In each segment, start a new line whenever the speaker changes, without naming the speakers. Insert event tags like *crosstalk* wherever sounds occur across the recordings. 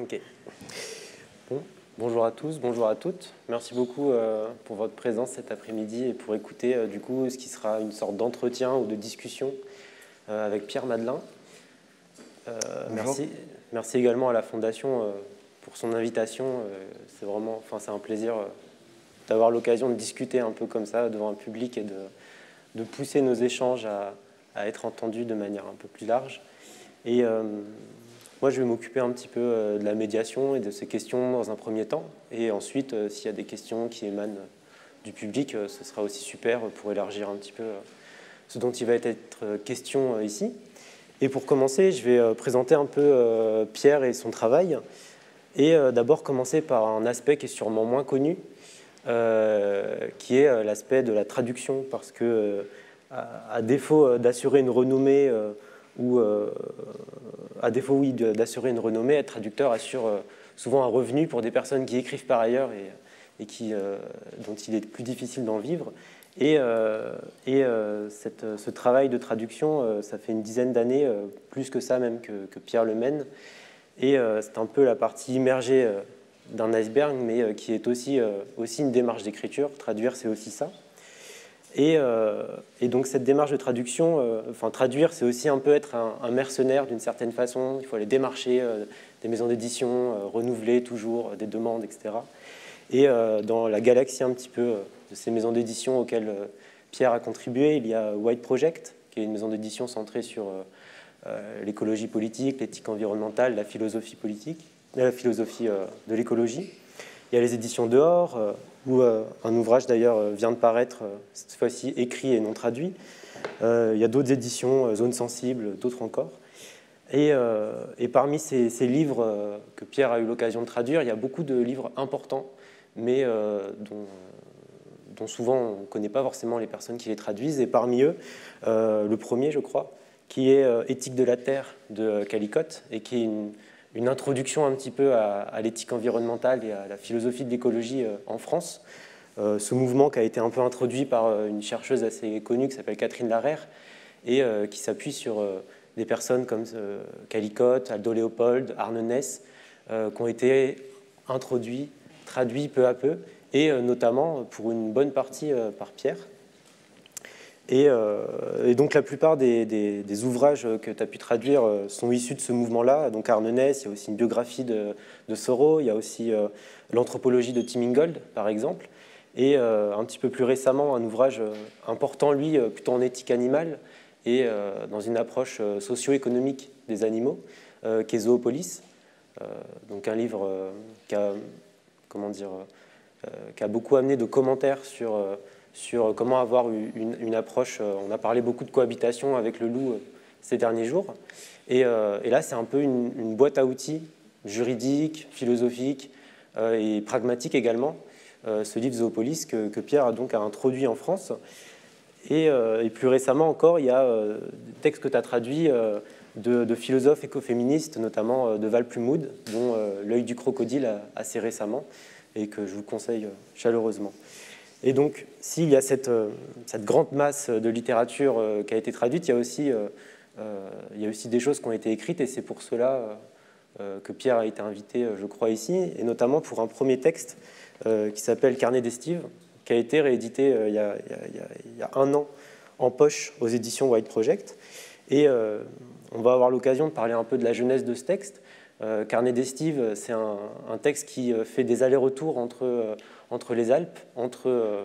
Ok. Bon, bonjour à tous, bonjour à toutes. Merci beaucoup euh, pour votre présence cet après-midi et pour écouter euh, du coup ce qui sera une sorte d'entretien ou de discussion euh, avec Pierre Madelin. merci, merci également à la Fondation pour son invitation. c'est vraiment, enfin c'est un plaisir d'avoir l'occasion de discuter un peu comme ça devant un public et de, de pousser nos échanges à, à, être entendus de manière un peu plus large. Et moi, je vais m'occuper un petit peu euh, de la médiation et de ces questions dans un premier temps. Et ensuite, euh, s'il y a des questions qui émanent du public, euh, ce sera aussi super pour élargir un petit peu ce dont il va être question ici. Et pour commencer, je vais présenter un peu Pierre et son travail. Et d'abord commencer par un aspect qui est sûrement moins connu, qui est l'aspect de la traduction, parce que à défaut d'assurer une renommée euh, à défaut oui, d'assurer une renommée, être traducteur assure euh, souvent un revenu pour des personnes qui écrivent par ailleurs et, euh, dont il est plus difficile d'en vivre. Et, ce travail de traduction, ça fait une dizaine d'années, plus que ça même que, Pierre le mène. Et c'est un peu la partie immergée d'un iceberg, mais qui est aussi une démarche d'écriture. Traduire, c'est aussi ça. Euh, et, donc cette démarche de traduction, euh, enfin traduire, c'est aussi un peu être un, mercenaire d'une certaine façon. Il faut aller démarcher euh, des maisons d'édition, renouveler toujours des demandes, etc. Et dans la galaxie un petit peu de ces maisons d'édition auxquelles Pierre a contribué, il y a White Project, qui est une maison d'édition centrée sur l'écologie politique, l'éthique environnementale, la philosophie politique, la philosophie de l'écologie. Il y a les éditions Dehors, où euh, un ouvrage d'ailleurs euh, vient de paraître, cette fois-ci écrit et non traduit. il y a d'autres éditions, Zone Sensible, d'autres encore. Et, parmi ces, livres que Pierre a eu l'occasion de traduire, il y a beaucoup de livres importants, mais dont, souvent on ne connaît pas forcément les personnes qui les traduisent. Et parmi eux, le premier, je crois, qui est Éthique de la Terre de Calicotte, et qui est une, une introduction un petit peu à, l'éthique environnementale et à la philosophie de l'écologie euh, en France. Euh, ce mouvement qui a été un peu introduit par euh, une chercheuse assez connue qui s'appelle Catherine Larère et qui s'appuie sur des personnes comme Calicotte, Aldo Léopold, Arne Ness, qui ont été introduits, traduits peu à peu, et notamment pour une bonne partie par Pierre. Euh, et, donc la plupart des, ouvrages que tu as pu traduire euh, sont issus de ce mouvement-là. Donc Arnenès, il y a aussi une biographie de, de Soro, il y a aussi euh, l'anthropologie de Tim Ingold, par exemple. Et un petit peu plus récemment, un ouvrage important, lui, plutôt en éthique animale et dans une approche socio-économique des animaux, qui est Zoopolis. donc un livre qui a, comment dire, qui a beaucoup amené de commentaires sur sur comment avoir une, approche. Euh, on a parlé beaucoup de cohabitation avec le loup euh, ces derniers jours. Euh, et, là, c'est un peu une, boîte à outils juridique, philosophique et pragmatique également, ce livre Zoopolis que, Pierre a donc introduit en France. Et, plus récemment encore, il y a des textes que tu as traduits de, philosophes écoféministes, notamment de Val Plumoud, dont L'œil du crocodile assez récemment, et que je vous conseille chaleureusement. Et donc, s'il y a cette, euh, grande masse de littérature euh, qui a été traduite, il y, a aussi, euh, il y a aussi des choses qui ont été écrites, et c'est pour cela que Pierre a été invité, je crois, ici, et notamment pour un premier texte qui s'appelle Carnet d'estive, qui a été réédité il y a, il, y a, un an en poche aux éditions White Project. Et on va avoir l'occasion de parler un peu de la jeunesse de ce texte. Carnet d'estive, c'est un, texte qui fait des allers-retours entre entre les Alpes, entre, euh,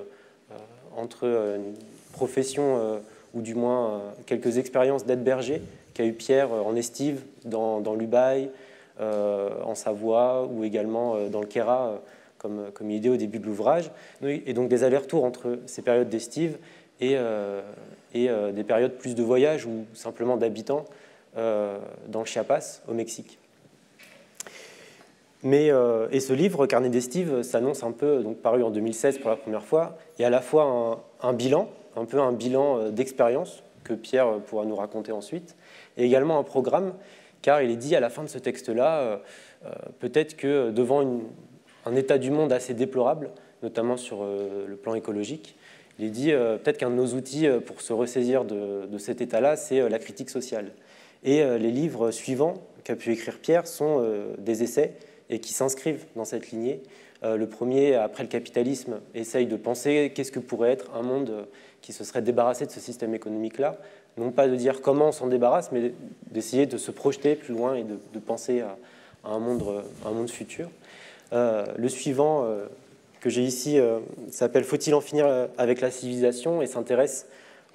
euh, entre euh, une profession ou du moins quelques expériences d'aide berger qu'a eu Pierre en estive dans, dans l'Ubaye, en Savoie ou également dans le Kéra, comme, comme idée au début de l'ouvrage. Et donc des allers-retours entre ces périodes d'estive et, et des périodes plus de voyage ou simplement d'habitants dans le Chiapas, au Mexique. Mais, euh, et ce livre, Carnet d'estive, s'annonce un peu, donc paru en 2016 pour la première fois, et à la fois un, bilan, un peu un bilan euh, d'expérience que Pierre pourra nous raconter ensuite, et également un programme, car il est dit à la fin de ce texte-là, euh, peut-être que devant un état du monde assez déplorable, notamment sur le plan écologique, il est dit peut-être qu'un de nos outils pour se ressaisir de cet état-là, c'est la critique sociale. Et les livres suivants qu'a pu écrire Pierre sont des essais et qui s'inscrivent dans cette lignée. le premier, après le capitalisme, essaye de penser qu'est-ce que pourrait être un monde qui se serait débarrassé de ce système économique-là. Non pas de dire comment on s'en débarrasse, mais d'essayer de se projeter plus loin et de, penser à, un, monde, un, monde, futur. le suivant, que j'ai ici s'appelle Faut-il en finir avec la civilisation? et s'intéresse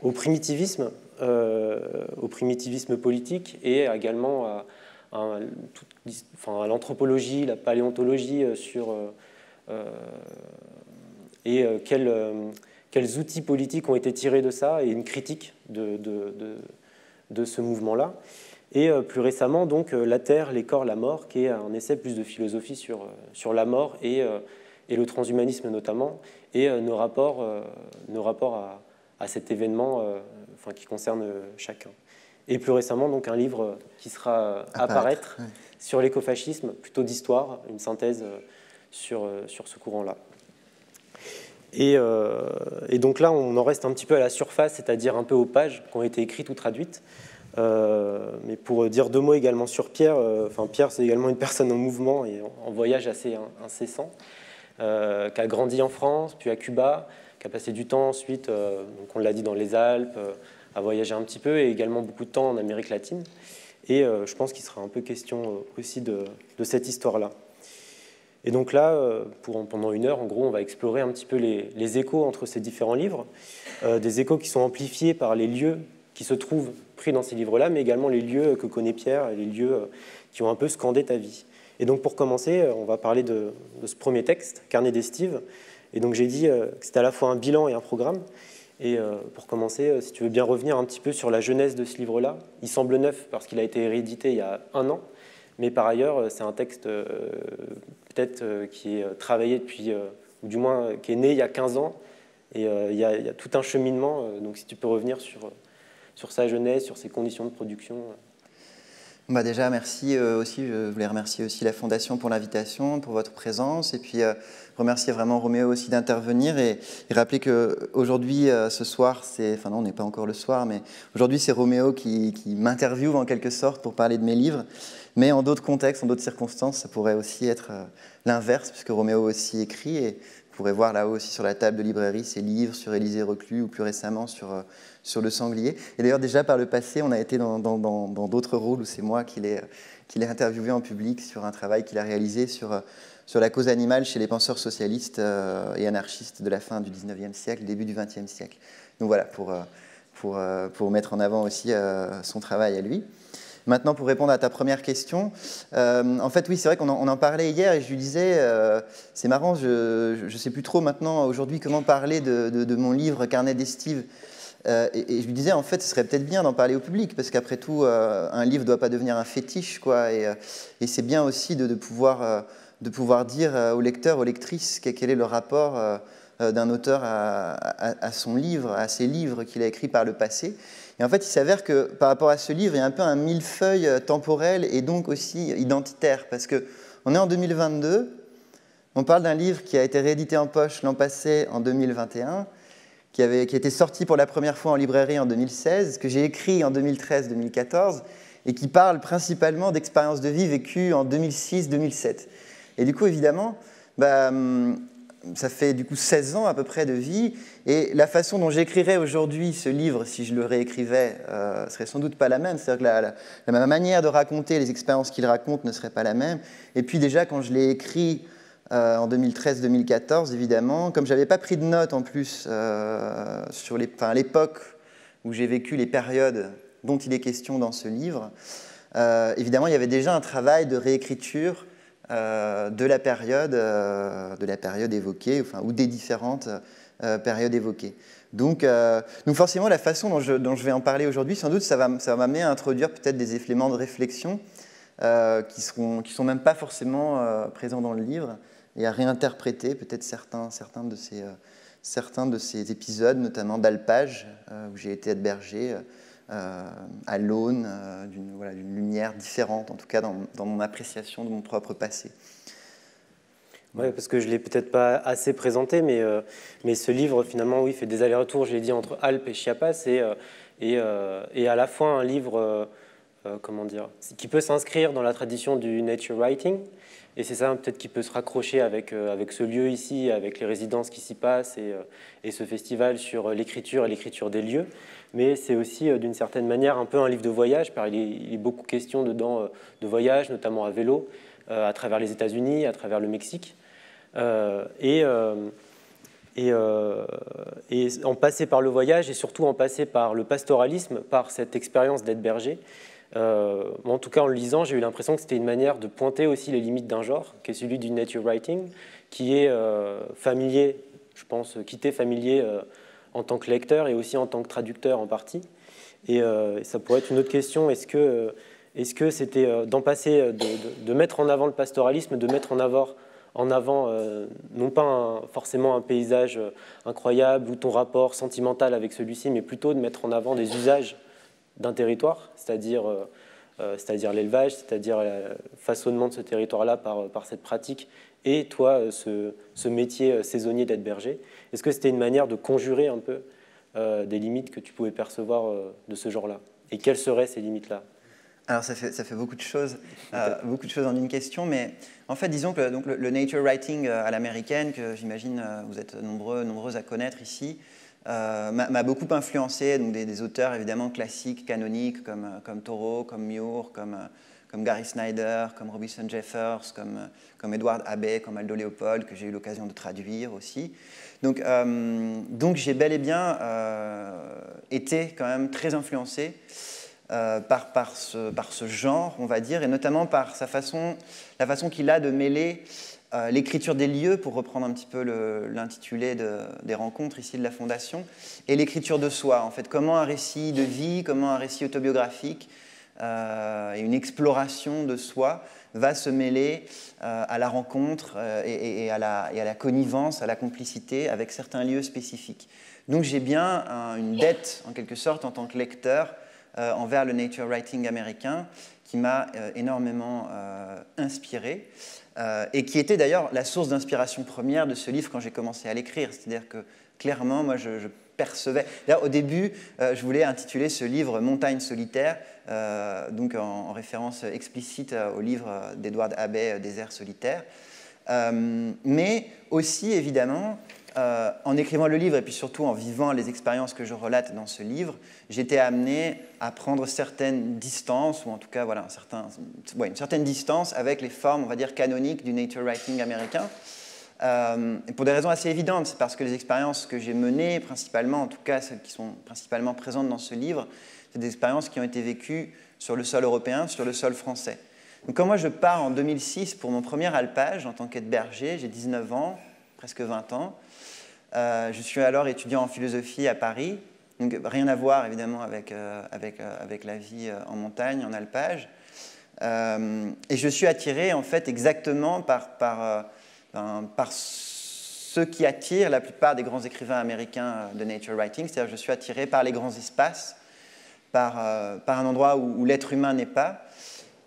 au primitivisme, euh, au primitivisme politique et également à, à l'anthropologie, la paléontologie euh, sur euh, et quels, quels, outils politiques ont été tirés de ça et une critique de, de, de, ce mouvement-là. Et plus récemment, donc, La Terre, les corps, la mort, qui est un essai plus de philosophie sur, sur la mort et, et le transhumanisme notamment, et nos rapports, nos rapports à, à cet événement euh, enfin, qui concerne euh, chacun. Et plus récemment, donc, un livre qui sera à apparaître sur l'écofascisme, plutôt d'histoire, une synthèse euh, sur, sur ce courant-là. Et, et, donc là, on en reste un petit peu à la surface, c'est-à-dire un peu aux pages qui ont été écrites ou traduites. mais pour dire deux mots également sur Pierre, Pierre c'est également une personne en mouvement et en, voyage assez incessant, qui a grandi en France, puis à Cuba, qui a passé du temps ensuite, euh, donc on l'a dit, dans les Alpes, euh, à voyager un petit peu, et également beaucoup de temps en Amérique latine. Et euh, je pense qu'il sera un peu question aussi de, cette histoire-là. Et donc là, pour, pendant une heure, en gros, on va explorer un petit peu les, échos entre ces différents livres, des échos qui sont amplifiés par les lieux qui se trouvent pris dans ces livres-là, mais également les lieux que connaît Pierre, les lieux qui ont un peu scandé ta vie. Et donc pour commencer, on va parler de, de ce premier texte, Carnet d'estive, et donc j'ai dit euh, que c'était à la fois un bilan et un programme. Et euh, pour commencer, euh, si tu veux bien revenir un petit peu sur la jeunesse de ce livre-là, il semble neuf parce qu'il a été réédité il y a un an, mais par ailleurs, c'est un texte peut-être qui est travaillé depuis, ou du moins qui est né il y a 15 ans, et il y, a, il y a tout un cheminement. donc si tu peux revenir sur, sur sa jeunesse, sur ses conditions de production.
Bah déjà, merci euh, aussi. Je voulais remercier aussi la Fondation pour l'invitation, pour votre présence, et puis euh, remercier vraiment Roméo aussi d'intervenir et, rappeler que aujourd'hui, euh, ce soir, c'est, enfin non, on n'est pas encore le soir, mais aujourd'hui c'est Roméo qui, qui m'interviewe en quelque sorte pour parler de mes livres. Mais en d'autres contextes, en d'autres circonstances, ça pourrait aussi être l'inverse, puisque Roméo aussi écrit et vous pourrez voir là-haut aussi sur la table de librairie ses livres sur Élisée Reclus ou plus récemment sur, sur Le Sanglier. Et d'ailleurs, déjà par le passé, on a été dans d'autres rôles où c'est moi qui l'ai interviewé en public sur un travail qu'il a réalisé sur, euh, la cause animale chez les penseurs socialistes euh, et anarchistes de la fin du 19e siècle, début du 20e siècle. Donc voilà, pour, pour, mettre en avant aussi son travail à lui. Maintenant, pour répondre à ta première question, euh, en fait, oui, c'est vrai qu'on en, parlait hier et je lui disais, euh, c'est marrant, je ne sais plus trop maintenant, aujourd'hui, comment parler de, mon livre Carnet d'estive. Euh, et, je lui disais, en fait, ce serait peut-être bien d'en parler au public, parce qu'après tout, un livre ne doit pas devenir un fétiche, quoi. Et, c'est bien aussi de, pouvoir, de pouvoir dire aux lecteurs, aux lectrices, quel est le rapport d'un auteur à, son livre, à ses livres qu'il a écrits par le passé. Et en fait, il s'avère que par rapport à ce livre, il y a un peu un millefeuille euh, temporel et donc aussi identitaire, parce qu'on est en 2022, on parle d'un livre qui a été réédité en poche l'an passé, en 2021, qui, avait, qui été sorti pour la première fois en librairie en 2016, que j'ai écrit en 2013-2014, et qui parle principalement d'expériences de vie vécues en 2006-2007. Et du coup, évidemment, bah, hum, ça fait du coup 16 ans à peu près de vie, et la façon dont j'écrirais aujourd'hui ce livre, si je le réécrivais, euh, serait sans doute pas la même. C'est-à-dire que la, la, manière de raconter les expériences qu'il raconte ne serait pas la même. Et puis déjà, quand je l'ai écrit euh, en 2013-2014, évidemment, comme j'avais pas pris de notes en plus euh, sur l'époque où j'ai vécu les périodes dont il est question dans ce livre, euh, évidemment, il y avait déjà un travail de réécriture de, la période, de la période évoquée, ou des différentes périodes évoquées. Donc, donc, forcément, la façon dont je, je vais en parler aujourd'hui, sans doute, ça va, m'amener à introduire peut-être des effléments de réflexion qui ne sont même pas forcément présents dans le livre, et à réinterpréter peut-être certains, certains, de ces, ces épisodes, notamment d'Alpage, où j'ai été berger euh, à l'aune euh, d'une lumière différente, en tout cas dans, mon appréciation de mon propre passé.
Oui, parce que je ne l'ai peut-être pas assez présenté, mais, euh, ce livre, finalement, oui, fait des allers-retours, je l'ai dit, entre Alpes et Chiapas, et, à la fois un livre comment dire, qui peut s'inscrire dans la tradition du nature writing. Et c'est ça peut-être qui peut se raccrocher avec, avec ce lieu ici, avec les résidences qui s'y passent et, et, ce festival sur l'écriture et l'écriture des lieux. Mais c'est aussi d'une certaine manière un peu un livre de voyage, car il est, il est beaucoup question dedans de voyage, notamment à vélo, à travers les États-Unis, à travers le Mexique. et et, euh, et, en passer par le voyage et surtout en passer par le pastoralisme, par cette expérience d'être berger. Euh, en tout cas, en le lisant, j'ai eu l'impression que c'était une manière de pointer aussi les limites d'un genre, qui est celui du nature writing, qui est euh, familier, je pense, quitté familier en tant que lecteur et aussi en tant que traducteur en partie. Et, ça pourrait être une autre question, est-ce que que c'était d'en passer, de, mettre en avant le pastoralisme, de mettre en avant euh, non pas forcément un paysage euh, incroyable ou ton rapport sentimental avec celui-ci, mais plutôt de mettre en avant des usages d'un territoire, c'est-à-dire euh, c'est-à-dire l'élevage, c'est-à-dire le façonnement de ce territoire-là par, par, cette pratique, et toi, ce, ce métier saisonnier d'être berger. Est-ce que c'était une manière de conjurer un peu des limites que tu pouvais percevoir de ce genre-là? Et quelles seraient ces limites-là?
Alors ça fait, ça fait, beaucoup de choses, euh, beaucoup de choses en une question, mais en fait disons que donc, le, nature writing euh, à l'américaine, que j'imagine euh, vous êtes nombreux, nombreux à connaître ici, m'a beaucoup influencé, donc des, auteurs évidemment classiques, canoniques comme, comme Thoreau, comme Muir, comme, comme Gary Snyder, comme Robinson Jeffers, comme, comme Edward Abbey, comme Aldo Leopold, que j'ai eu l'occasion de traduire aussi. Donc, donc j'ai bel et bien été quand même très influencé euh, par, par, ce, par, ce, genre, on va dire, et notamment par sa façon, la façon qu'il a de mêler euh, l'écriture des lieux, pour reprendre un petit peu l'intitulé de, des rencontres ici de la Fondation, et l'écriture de soi. En fait, comment un récit de vie, comment un récit autobiographique euh, et une exploration de soi va se mêler à la rencontre et, à la, connivence, à la complicité avec certains lieux spécifiques. Donc j'ai bien une dette, en quelque sorte, en tant que lecteur, euh, envers le nature writing américain qui m'a euh, énormément euh, et qui était d'ailleurs la source d'inspiration première de ce livre quand j'ai commencé à l'écrire. C'est-à-dire que clairement, moi, je, percevais. D'ailleurs, au début, je voulais intituler ce livre Montagne solitaire, donc en, référence explicite au livre d'Edward Abbey, Désert solitaire. mais aussi, évidemment, euh, en écrivant le livre et puis surtout en vivant les expériences que je relate dans ce livre, j'étais amené à prendre certaines distances, ou en tout cas voilà, une certaine distance avec les formes, on va dire, canoniques du nature writing américain. Euh, et pour des raisons assez évidentes, c'est parce que les expériences que j'ai menées, principalement, en tout cas celles qui sont principalement présentes dans ce livre, c'est des expériences qui ont été vécues sur le sol européen, sur le sol français. Donc quand moi je pars en 2006 pour mon premier alpage en tant qu'aide berger, j'ai 19 ans, presque 20 ans, euh, je suis alors étudiant en philosophie à Paris, donc rien à voir évidemment avec, euh, euh, avec la vie en montagne, en alpage. et je suis attiré en fait exactement par, par, ben, par ce qui attire la plupart des grands écrivains américains de nature writing, c'est-à-dire je suis attiré par les grands espaces, par, par un endroit où, l'être humain n'est pas.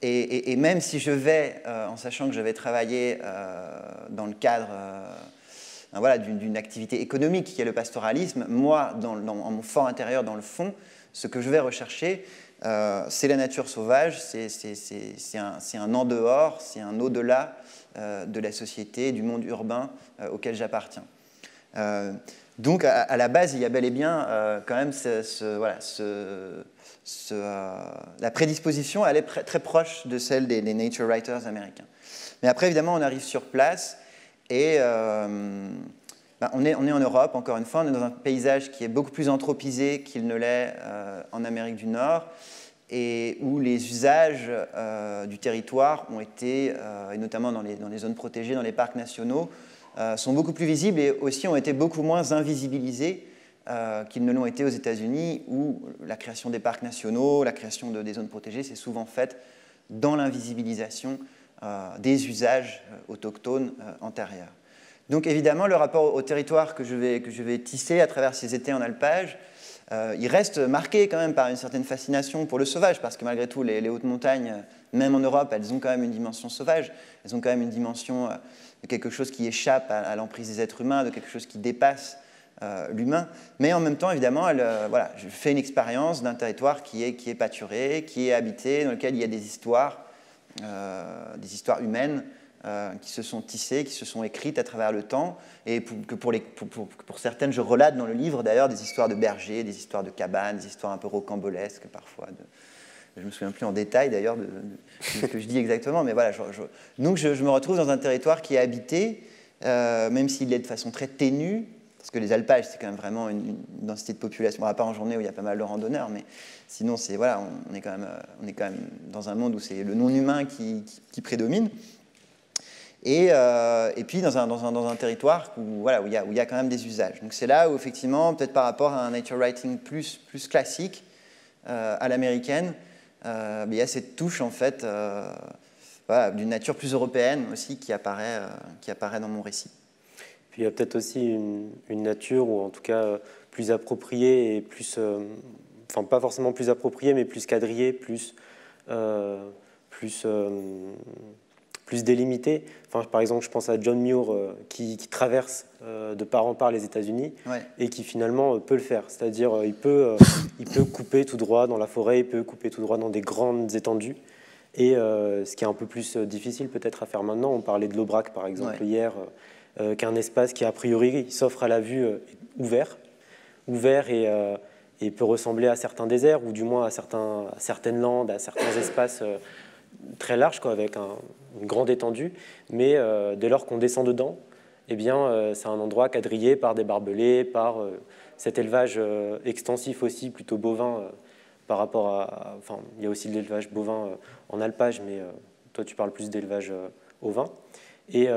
Et, et, même si je vais, en sachant que je vais travailler dans le cadre voilà, d'une activité économique qui est le pastoralisme, moi, dans, en mon fort intérieur, dans le fond, ce que je vais rechercher, euh, c'est la nature sauvage, c'est un, un, en dehors, c'est un au-delà euh, de la société, du monde urbain euh, auquel j'appartiens. donc, à, la base, il y a bel et bien quand même voilà, la prédisposition, elle est très proche de celle des, nature writers américains. Mais après, évidemment, on arrive sur place et euh, ben, on, est, on, est, en Europe, encore une fois, on est dans un paysage qui est beaucoup plus anthropisé qu'il ne l'est euh, en Amérique du Nord, et où les usages euh, du territoire ont été, et notamment dans les, dans les, zones protégées, dans les parcs nationaux, sont beaucoup plus visibles et aussi ont été beaucoup moins invisibilisés qu'ils ne l'ont été aux États-Unis, où la création des parcs nationaux, la création de, des zones protégées, c'est souvent faite dans l'invisibilisation des usages euh, autochtones euh, antérieurs. Donc évidemment, le rapport au territoire que je vais, que je vais tisser à travers ces étés en alpage, il reste marqué quand même par une certaine fascination pour le sauvage, parce que malgré tout, les, hautes montagnes, même en Europe, elles ont quand même une dimension sauvage, elles ont quand même une dimension de quelque chose qui échappe à, l'emprise des êtres humains, de quelque chose qui dépasse l'humain. Mais en même temps, évidemment, voilà, je fais une expérience d'un territoire qui est, qui est pâturé, qui est habité, dans lequel il y a des histoires, des histoires humaines euh, qui se sont tissées, qui se sont écrites à travers le temps, et que pour, certaines, je relate dans le livre d'ailleurs des histoires de bergers, des histoires de cabanes, des histoires un peu rocambolesques parfois. De, je me souviens plus en détail d'ailleurs de, ce que je dis exactement, mais voilà. donc je, me retrouve dans un territoire qui est habité, euh, même s'il est de façon très ténue, parce que les alpages, c'est quand même vraiment une, densité de population. va pas en journée où il y a pas mal de randonneurs, mais sinon, c'est voilà, on, est quand même, euh, on est quand même dans un monde où c'est le non-humain qui, prédomine. Et, euh, et, puis dans un, dans un, dans un territoire où, voilà, où, il y a, y a quand même des usages. Donc c'est là où effectivement, peut-être par rapport à un nature writing plus, plus classique, euh, à l'américaine, il y a cette touche en fait d'une nature plus européenne aussi qui apparaît, qui apparaît dans mon récit.
Puis il y a peut-être aussi une, une, nature, ou en tout cas plus appropriée et plus, enfin pas forcément plus appropriée, mais plus quadrillée, plus, plus plus délimité. Enfin, par exemple, je pense à John Muir euh, qui, traverse euh, de part en part les États-Unis et qui finalement euh, peut le faire. C'est-à-dire, il, peut, *laughs* il peut couper tout droit dans la forêt, il peut couper tout droit dans des grandes étendues. Et ce qui est un peu plus difficile peut-être à faire maintenant, on parlait de l'Aubrac par exemple hier, qu'un espace qui a priori s'offre à la vue ouvert, ouvert et, et, peut ressembler à certains déserts ou du moins à, certains, certaines landes, à certains espaces très large, quoi, avec un, une grande étendue, mais euh, dès lors qu'on descend dedans, eh bien, euh, c'est un endroit quadrillé par des barbelés, par euh, cet élevage extensif aussi, plutôt bovin, par rapport à... Enfin, il y a aussi de l'élevage bovin en alpage, mais toi, tu parles plus d'élevage au vin. Et,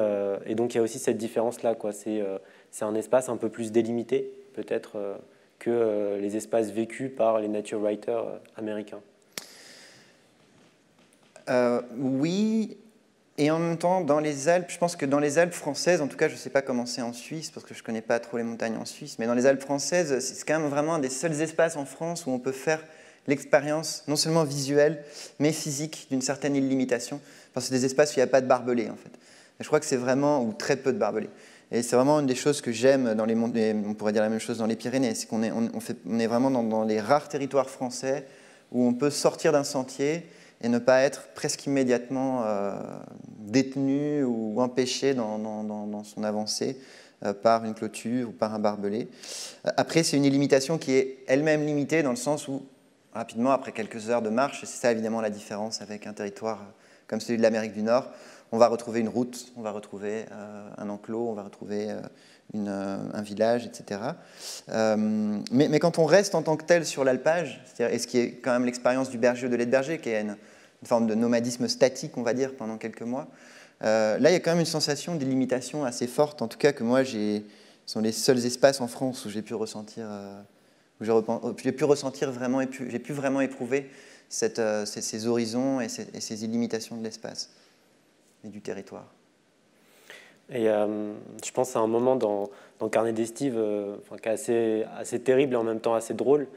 et, donc, il y a aussi cette différence-là, quoi. C'est, un espace un peu plus délimité, peut-être, que les espaces vécus par les nature writers américains.
Euh, oui, et en même temps, dans les Alpes, je pense que dans les Alpes françaises, en tout cas, je ne sais pas comment c'est en Suisse, parce que je ne connais pas trop les montagnes en Suisse, mais dans les Alpes françaises, c'est quand même vraiment un des seuls espaces en France où on peut faire l'expérience, non seulement visuelle, mais physique, d'une certaine illimitation. Que c'est des espaces où il n'y a pas de barbelés, en fait. Je crois que c'est vraiment, ou très peu de barbelés. Et c'est vraiment une des choses que j'aime dans les on pourrait dire la même chose dans les Pyrénées, c'est qu'on est, on, est vraiment dans, dans les rares territoires français où on peut sortir d'un sentier et ne pas être presque immédiatement euh, détenu ou empêché dans, dans, son avancée euh, par une clôture ou par un barbelé. Euh, après, c'est une illimitation qui est elle-même limitée dans le sens où, rapidement, après quelques heures de marche, c'est ça évidemment la différence avec un territoire comme celui de l'Amérique du Nord, on va retrouver une route, on va retrouver un enclos, on va retrouver une, un village, etc. mais, quand on reste en tant que tel sur l'alpage, et ce qui est quand même l'expérience du berger ou de l'aide-berger, qui est une, forme de nomadisme statique, on va dire, pendant quelques mois. Euh, là, il y a quand même une sensation d'illimitation assez forte, en tout cas que moi, ce sont les seuls espaces en France où j'ai pu ressentir, euh, où j'ai pu ressentir vraiment, j'ai pu vraiment éprouver euh, ces, horizons et ces, illimitations de l'espace et du territoire.
Et je pense à un moment dans, dans Carnet d'Estive enfin, qui est assez, assez, terrible et en même temps assez drôle,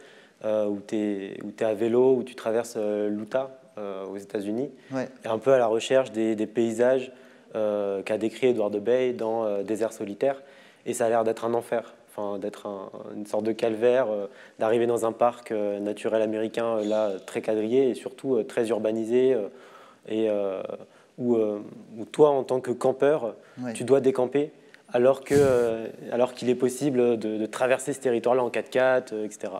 où tu es, es, à vélo, où tu traverses l'Utah, euh, aux États-Unis, et un peu à la recherche des, paysages euh, qu'a décrit Edward Bay dans euh, Désert solitaire. Et ça a l'air d'être un enfer, enfin, d'être une sorte de calvaire, d'arriver dans un parc naturel américain là très quadrillé et surtout très urbanisé, et où, toi, en tant que campeur, tu dois décamper alors qu'il alors qu'il est possible de, de traverser ce territoire-là en 4x4, etc.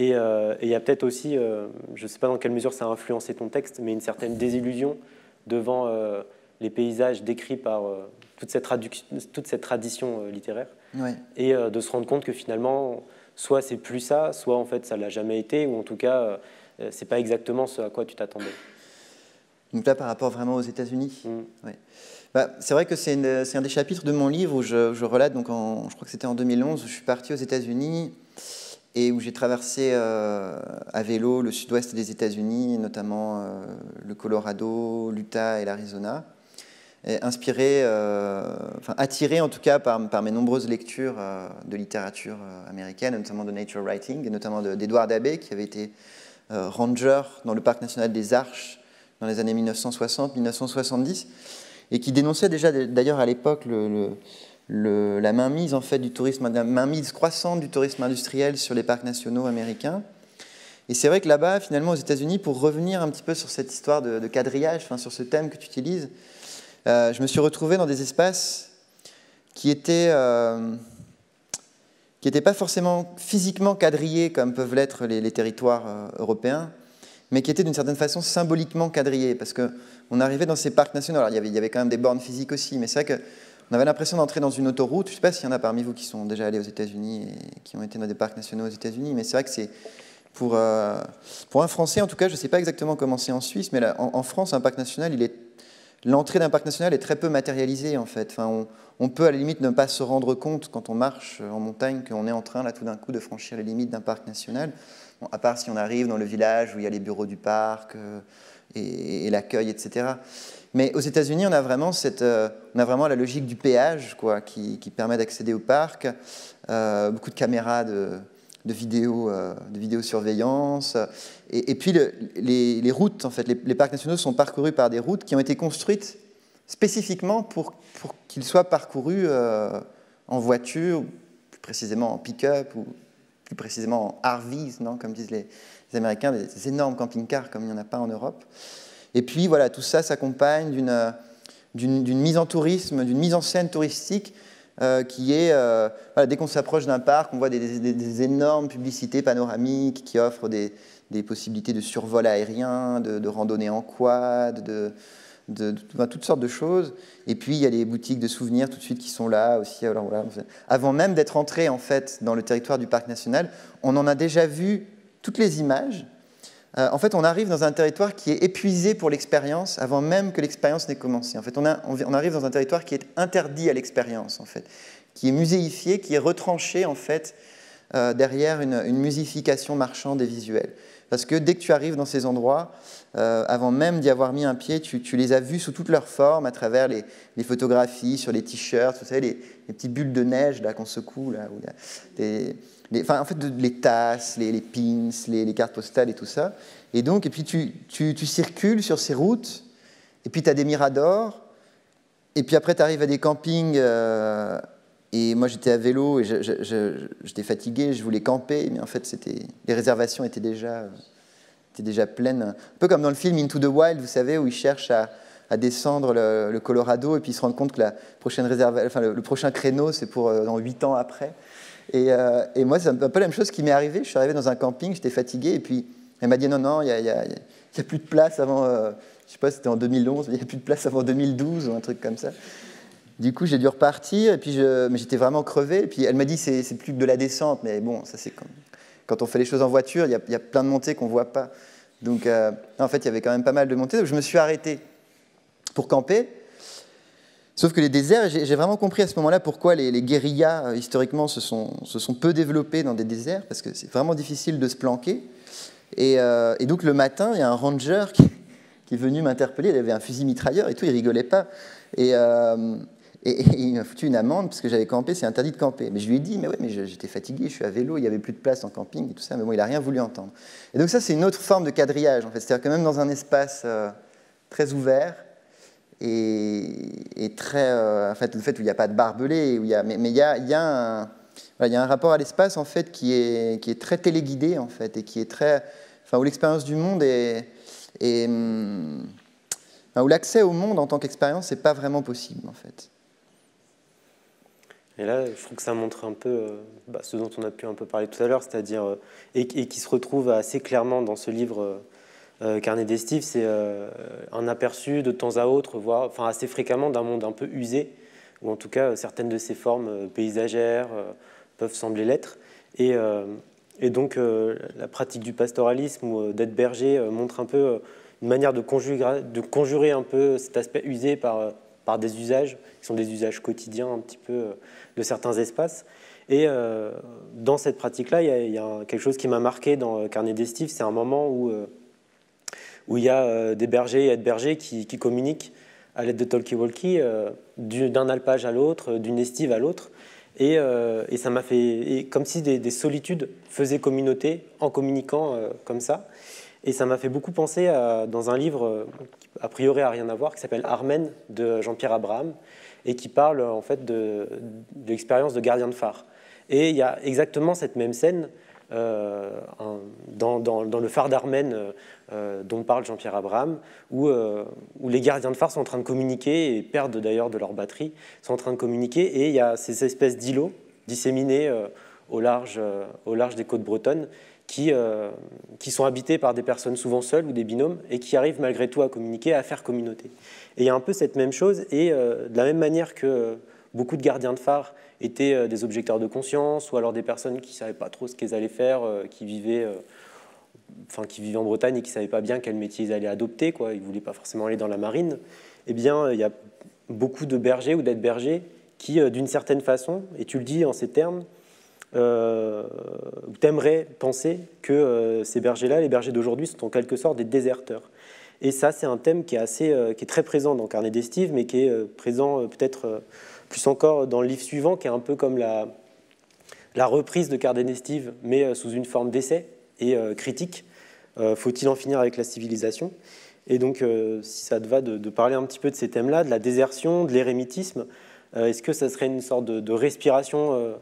Euh, et il y a peut-être aussi, euh, je ne sais pas dans quelle mesure ça a influencé ton texte, mais une certaine désillusion devant euh, les paysages décrits par toute cette, toute, cette tradition littéraire. Et de se rendre compte que finalement, soit c'est plus ça, soit en fait ça l'a jamais été, ou en tout cas, c'est pas exactement ce à quoi tu t'attendais.
Donc là, par rapport vraiment aux États-Unis. Mmh. bah, C'est vrai que c'est un des chapitres de mon livre où je, je relate, donc en, je crois que c'était en 2011, où je suis parti aux États-Unis et où j'ai traversé euh, à vélo le sud-ouest des États-Unis, notamment euh, le Colorado, l'Utah et l'Arizona, inspiré, euh, enfin attiré en tout cas par, par mes nombreuses lectures de littérature américaine, notamment de nature writing, et notamment d'Edward Abbey, qui avait été ranger dans le parc national des Arches dans les années 1960-1970, et qui dénonçait déjà d'ailleurs à l'époque la mainmise en fait du tourisme, mainmise croissante du tourisme industriel sur les parcs nationaux américains. Et c'est vrai que là-bas, finalement, aux États-Unis, pour revenir un petit peu sur cette histoire de, quadrillage, sur ce thème que tu utilises, euh, je me suis retrouvé dans des espaces qui étaient euh, qui n'étaient pas forcément physiquement quadrillés comme peuvent l'être les, territoires euh, européens, mais qui étaient d'une certaine façon symboliquement quadrillés, parce qu'on arrivait dans ces parcs nationaux. Alors il y, avait, quand même des bornes physiques aussi, mais c'est vrai qu'on avait l'impression d'entrer dans une autoroute. Je ne sais pas s'il y en a parmi vous qui sont déjà allés aux États-Unis et qui ont été dans des parcs nationaux aux États-Unis, mais c'est vrai que c'est pour, euh, un Français, en tout cas, je ne sais pas exactement comment c'est en Suisse, mais en, France, un parc national, l'entrée d'un parc national est très peu matérialisée en fait. Enfin, on, peut à la limite ne pas se rendre compte quand on marche en montagne qu'on est en train là tout d'un coup de franchir les limites d'un parc national. À part si on arrive dans le village où il y a les bureaux du parc euh, et, l'accueil, etc. Mais aux États-Unis, on a vraiment cette, euh, on a vraiment la logique du péage, quoi, qui, permet d'accéder au parc. Euh, beaucoup de caméras de, vidéo, de vidéosurveillance. Et, puis les, routes, en fait, les, parcs nationaux sont parcourus par des routes qui ont été construites spécifiquement pour, pour qu'ils soient parcourus en voiture, plus précisément en pick-up plus précisément en RVs, non, comme disent les, Américains, des énormes camping-cars comme il n'y en a pas en Europe. Et puis voilà, tout ça s'accompagne d'une mise en tourisme, d'une mise en scène touristique euh, qui est, euh, dès qu'on s'approche d'un parc, on voit des, énormes publicités panoramiques qui offrent des, possibilités de survol aérien, de randonnée en quad, de, de, toutes sortes de choses. Et puis, il y a les boutiques de souvenirs tout de suite qui sont là aussi. Alors, voilà, avant même d'être entré en fait dans le territoire du parc national, on en a déjà vu toutes les images. Euh, en fait, on arrive dans un territoire qui est épuisé pour l'expérience avant même que l'expérience n'ait commencé. En fait, on, arrive dans un territoire qui est interdit à l'expérience, en fait, qui est muséifié, qui est retranché en fait euh, derrière une, une musification marchande et visuelle. Parce que dès que tu arrives dans ces endroits, euh, avant même d'y avoir mis un pied, tu, les as vus sous toutes leurs formes, à travers les, photographies, sur les t-shirts, vous savez, les, petites bulles de neige là qu'on secoue, là, des, enfin, en fait, les tasses, les, pins, les, cartes postales et tout ça. Et donc, et puis tu, tu, circules sur ces routes, et puis tu as des miradors, et puis après tu arrives à des campings. Euh, et moi, j'étais à vélo et j'étais fatigué, je voulais camper, mais en fait, les réservations étaient déjà, étaient déjà pleines. Un peu comme dans le film Into the Wild, vous savez, où ils cherchent à, descendre le, Colorado et puis ils se rendent compte que la prochaine réserve, enfin, le, prochain créneau, c'est pour euh, dans 8 ans après. Et, euh, et moi, c'est un peu la même chose qui m'est arrivé. Je suis arrivé dans un camping, j'étais fatigué, et puis elle m'a dit non, non, il n'y a, a, plus de place avant, euh, je sais pas, c'était en 2011, il n'y a plus de place avant 2012 ou un truc comme ça. Du coup, j'ai dû repartir, et puis mais j'étais vraiment crevé. Et puis elle m'a dit c'est, plus que de la descente, mais bon, ça c'est quand on fait les choses en voiture, il y a, plein de montées qu'on ne voit pas. Donc euh, en fait, il y avait quand même pas mal de montées. Je me suis arrêté pour camper. Sauf que les déserts, j'ai, vraiment compris à ce moment-là pourquoi les, guérillas, euh, historiquement, se sont, peu développés dans des déserts, parce que c'est vraiment difficile de se planquer. Et, euh, donc le matin, il y a un ranger qui, est venu m'interpeller, il avait un fusil mitrailleur et tout, il rigolait pas. Et, il m'a foutu une amende parce que j'avais campé, c'est interdit de camper. Mais je lui ai dit, mais ouais, mais j'étais fatigué, je suis à vélo, il n'y avait plus de place en camping et tout ça, mais bon, il n'a rien voulu entendre. Et donc ça, c'est une autre forme de quadrillage, en fait. C'est-à-dire que même dans un espace euh, très ouvert et, très... Euh, en fait, le fait où il n'y a pas de barbelé, où il y a, mais, il, y a, il, y a un, il y a un rapport à l'espace, en fait, qui est, qui est très téléguidé, en fait, et qui est très... Enfin, où l'expérience du monde est... est hum, où l'accès au monde en tant qu'expérience n'est pas vraiment possible, en fait.
Et là, je trouve que ça montre un peu euh, bah, ce dont on a pu un peu parler tout à l'heure, c'est-à-dire, euh, et, qui se retrouve assez clairement dans ce livre euh, Carnet d'Estive, c'est un aperçu de temps à autre, voire enfin, assez fréquemment d'un monde un peu usé, ou en tout cas certaines de ses formes paysagères peuvent sembler l'être. Et, et, donc la pratique du pastoralisme ou d'être berger montre un peu une manière de conjurer, de conjurer un peu cet aspect usé par, par des usages, qui sont des usages quotidiens un petit peu de certains espaces. Et euh, dans cette pratique-là, il y, a quelque chose qui m'a marqué dans Carnet d'Estive, c'est un moment où, euh, où il y a euh, des bergers et bergers qui, communiquent à l'aide de talkie-walkie d'un alpage à l'autre, d'une estive à l'autre. Et, et, ça m'a fait comme si des, solitudes faisaient communauté en communiquant comme ça. Et ça m'a fait beaucoup penser dans un livre qui a priori a rien à voir, qui s'appelle Armen de Jean-Pierre Abraham, et qui parle en fait de, l'expérience de gardien de phare. Et il y a exactement cette même scène euh, dans, le phare d'Armen euh, dont parle Jean-Pierre Abraham, où, où, les gardiens de phare sont en train de communiquer et perdent d'ailleurs de leur batterie, sont en train de communiquer, et il y a ces espèces d'îlots disséminés large, au large des côtes bretonnes qui, euh, qui, sont habités par des personnes souvent seules ou des binômes et qui arrivent malgré tout à communiquer, à faire communauté. Et il y a un peu cette même chose, et euh, de la même manière que beaucoup de gardiens de phare étaient euh, des objecteurs de conscience, ou alors des personnes qui ne savaient pas trop ce qu'elles allaient faire, qui vivaient enfin qui vivaient en Bretagne et qui ne savaient pas bien quel métier ils allaient adopter, quoi. ils ne voulaient pas forcément aller dans la marine, eh bien, il y a beaucoup de bergers ou d'aides bergers qui, d'une certaine façon, et tu le dis en ces termes, euh, t'aimerais penser que euh, ces bergers-là, les bergers d'aujourd'hui, sont en quelque sorte des déserteurs. Et ça, c'est un thème qui est, assez, euh, qui est très présent dans Carnet d'Estive, mais qui est euh, présent peut-être plus encore dans le livre suivant, qui est un peu comme la, reprise de Carnet d'Estive, mais sous une forme d'essai et critique. Faut-il en finir avec la civilisation? Et donc, si ça te va de, parler un petit peu de ces thèmes-là, de la désertion, de l'érémitisme, est-ce que ça serait une sorte de respiration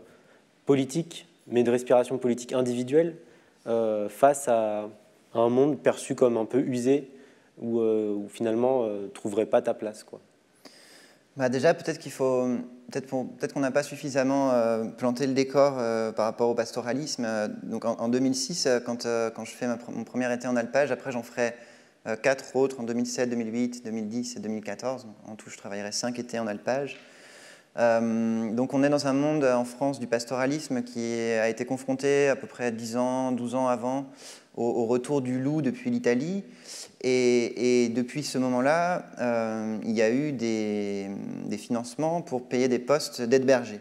politique, mais de respiration politique individuelle, euh, face à, un monde perçu comme un peu usé, où, euh, finalement, ne euh, trouverait pas ta place. Quoi.
Bah déjà, peut-être qu'il faut, peut-être, qu'on n'a pas suffisamment planté le décor par rapport au pastoralisme. Donc en, 2006, quand, quand je fais mon premier été en alpage, après j'en ferai quatre autres en 2007, 2008, 2010 et 2014. En tout, je travaillerai cinq étés en alpage. Euh, donc on est dans un monde en France du pastoralisme qui a été confronté à peu près 10 ans, 12 ans avant au, retour du loup depuis l'Italie. Et, depuis ce moment-là, euh, il y a eu des, financements pour payer des postes d'aide berger.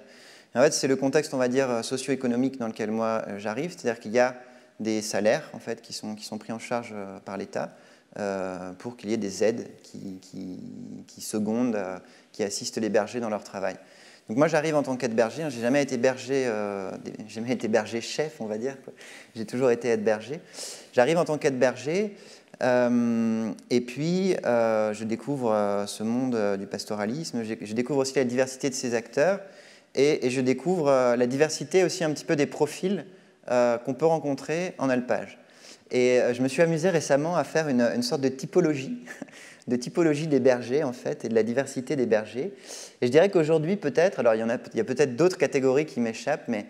En fait, c'est le contexte, on va dire, socio-économique dans lequel moi euh, j'arrive, c'est-à-dire qu'il y a des salaires en fait, qui, sont, qui sont pris en charge par l'État pour qu'il y ait des aides qui, secondent qui assistent les bergers dans leur travail. Donc moi j'arrive en tant qu'aide berger, hein. j'ai jamais été berger, euh, *laughs* jamais été berger chef on va dire, j'ai toujours été aide berger. J'arrive en tant qu'aide berger euh, et puis euh, je découvre euh, ce monde du pastoralisme, je, découvre aussi la diversité de ses acteurs et, je découvre la diversité aussi un petit peu des profils qu'on peut rencontrer en alpage. Et je me suis amusé récemment à faire une, sorte de typologie *laughs* de typologie des bergers, en fait, et de la diversité des bergers. Et je dirais qu'aujourd'hui, peut-être, alors il y, en a, il y a peut-être d'autres catégories qui m'échappent, mais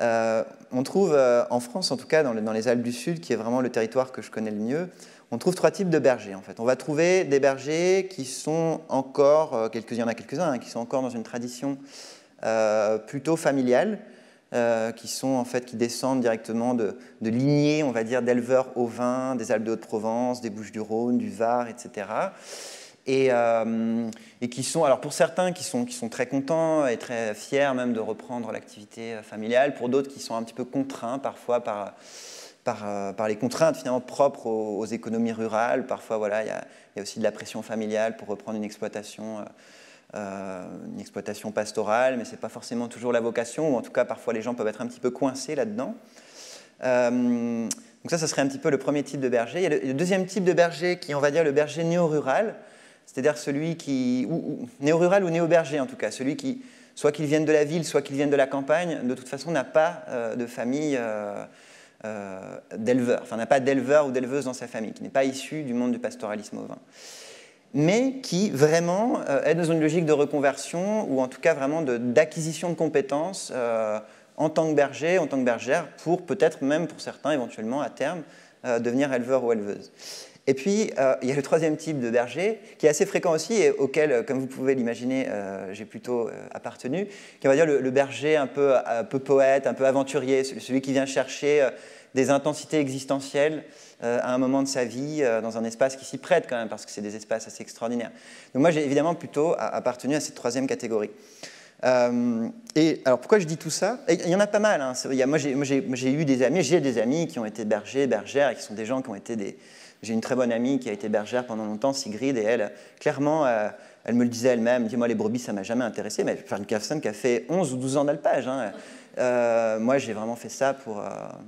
euh, on trouve euh, en France, en tout cas dans, dans, les Alpes du Sud, qui est vraiment le territoire que je connais le mieux, on trouve trois types de bergers, en fait. On va trouver des bergers qui sont encore, euh, quelques, il y en a quelques-uns, hein, qui sont encore dans une tradition plutôt familiale, euh, qui sont en fait qui descendent directement de, lignées, on va dire, d'éleveurs vin des Alpes de Haute-Provence, des Bouches-du-Rhône, du Var, etc. Et, euh, et, qui sont, alors pour certains qui sont, qui sont très contents et très fiers même de reprendre l'activité familiale, pour d'autres qui sont un petit peu contraints parfois par, par, euh, les contraintes finalement propres aux, économies rurales. Parfois, voilà, il y, y, a aussi de la pression familiale pour reprendre une exploitation euh, une exploitation pastorale, mais ce n'est pas forcément toujours la vocation, ou en tout cas parfois les gens peuvent être un petit peu coincés là-dedans. Euh, donc ça, ça serait un petit peu le premier type de berger. Il y a le, deuxième type de berger qui on va dire, le berger néo-rural, c'est-à-dire celui qui, ou, néo-rural ou néo-berger en tout cas, celui qui, soit qu'il vienne de la ville, soit qu'il vienne de la campagne, de toute façon n'a pas euh, de famille d'éleveur, enfin n'a pas d'éleveur ou d'éleveuse dans sa famille, qui n'est pas issu du monde du pastoralisme au vin mais qui vraiment euh, est dans une logique de reconversion ou en tout cas vraiment d'acquisition de, compétences euh, en tant que berger, en tant que bergère, pour peut-être même pour certains éventuellement à terme euh, devenir éleveur ou éleveuse. Et puis, il y a le troisième type de berger, qui est assez fréquent aussi, et auquel, comme vous pouvez l'imaginer, j'ai plutôt appartenu, qui est, va dire, le, berger un peu, poète, un peu aventurier, celui qui vient chercher des intensités existentielles euh, à un moment de sa vie euh, dans un espace qui s'y prête quand même, parce que c'est des espaces assez extraordinaires. Donc moi, j'ai évidemment plutôt appartenu à cette troisième catégorie. Euh, et alors pourquoi je dis tout ça? Il y en a pas mal. Hein. moi, j'ai eu des amis, j'ai des amis qui ont été bergers, bergères, et qui sont des gens qui ont été des. J'ai une très bonne amie qui a été bergère pendant longtemps, Sigrid, et elle, clairement, elle me le disait elle-même. Dis-moi, les brebis, ça m'a jamais intéressé, mais une personne qui a fait 11 ou 12 ans d'alpage. Hein. moi, j'ai vraiment fait ça pour,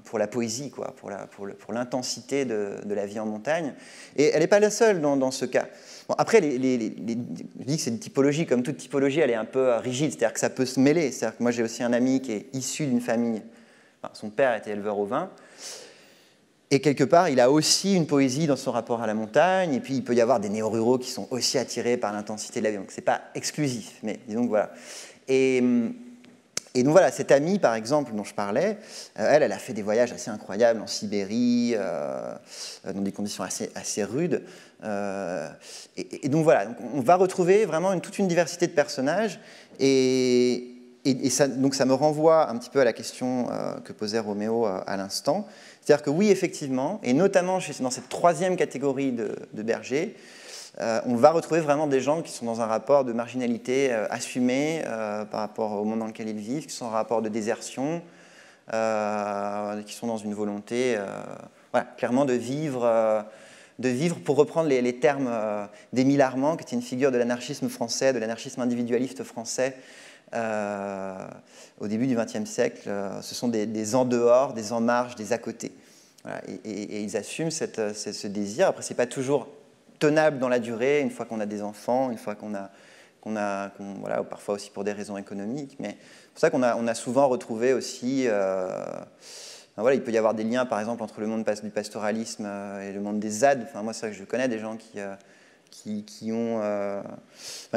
pour la poésie, quoi, pour, l'intensité de, de, la vie en montagne. Et elle n'est pas la seule dans, dans ce cas. Bon, après, les, je dis que c'est une typologie, comme toute typologie, elle est un peu rigide, c'est-à-dire que ça peut se mêler. Que moi, j'ai aussi un ami qui est issu d'une famille, son père était éleveur au vin, et quelque part, il a aussi une poésie dans son rapport à la montagne. Et puis, il peut y avoir des néo-ruraux qui sont aussi attirés par l'intensité de la vie. Donc, ce n'est pas exclusif, mais disons que voilà. Et, et, donc, voilà, cette amie, par exemple, dont je parlais, euh, elle, elle a fait des voyages assez incroyables en Sibérie, euh, dans des conditions assez, assez rudes. Euh, et, donc, voilà, on va retrouver vraiment toute une diversité de personnages. Et, donc, ça me renvoie un petit peu à la question que posait Roméo à l'instant. C'est-à-dire que oui, effectivement, et notamment dans cette troisième catégorie de, bergers, euh, on va retrouver vraiment des gens qui sont dans un rapport de marginalité euh, assumé euh, par rapport au monde dans lequel ils vivent, qui sont en rapport de désertion, qui sont dans une volonté clairement de vivre, de vivre, pour reprendre les, les termes d'Émile Armand, qui était une figure de l'anarchisme français, de l'anarchisme individualiste français, euh, au début du XXe siècle. Euh, ce sont des, en dehors, des en marge, des à côté. et, ils assument cette, ce désir. Après, ce n'est pas toujours tenable dans la durée, une fois qu'on a des enfants, une fois qu'on a, a parfois aussi pour des raisons économiques. Mais c'est pour ça qu'on a, on a souvent retrouvé aussi. Euh, voilà, il peut y avoir des liens, par exemple, entre le monde du pastoralisme et le monde des ZAD. Enfin, moi, c'est vrai que je connais des gens qui, qui, ont, euh,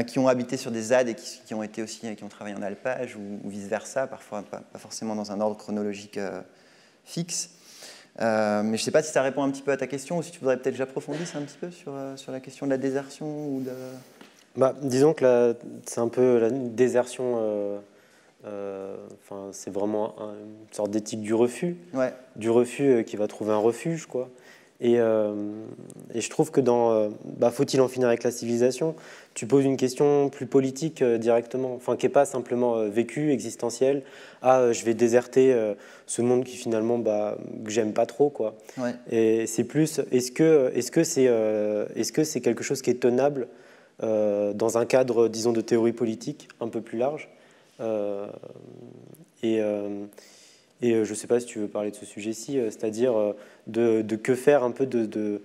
qui ont habité sur des ZAD et qui, ont été aussi qui ont travaillé en alpage ou, vice versa, parfois pas, forcément dans un ordre chronologique euh, fixe. Euh, mais je ne sais pas si ça répond un petit peu à ta question ou si tu voudrais peut-être que j'approfondisse un petit peu sur, sur la question de la désertion ou de...
Bah, disons que c'est un peu la désertion. Enfin, c'est vraiment une sorte d'éthique du refus,
ouais.
du refus qui va trouver un refuge, quoi. Euh, et, je trouve que dans euh, bah, Faut-il en finir avec la civilisation? Tu poses une question plus politique euh, directement, enfin qui n'est pas simplement vécue, existentielle. Ah, je vais déserter ce monde qui finalement bah, que j'aime pas trop, quoi. Et c'est plus, est-ce que est-ce que c'est est-ce que c'est quelque chose qui est tenable dans un cadre, disons, de théorie politique un peu plus large? Et et euh, je ne sais pas si tu veux parler de ce sujet-ci, euh, c'est-à-dire euh, de, que faire un peu de,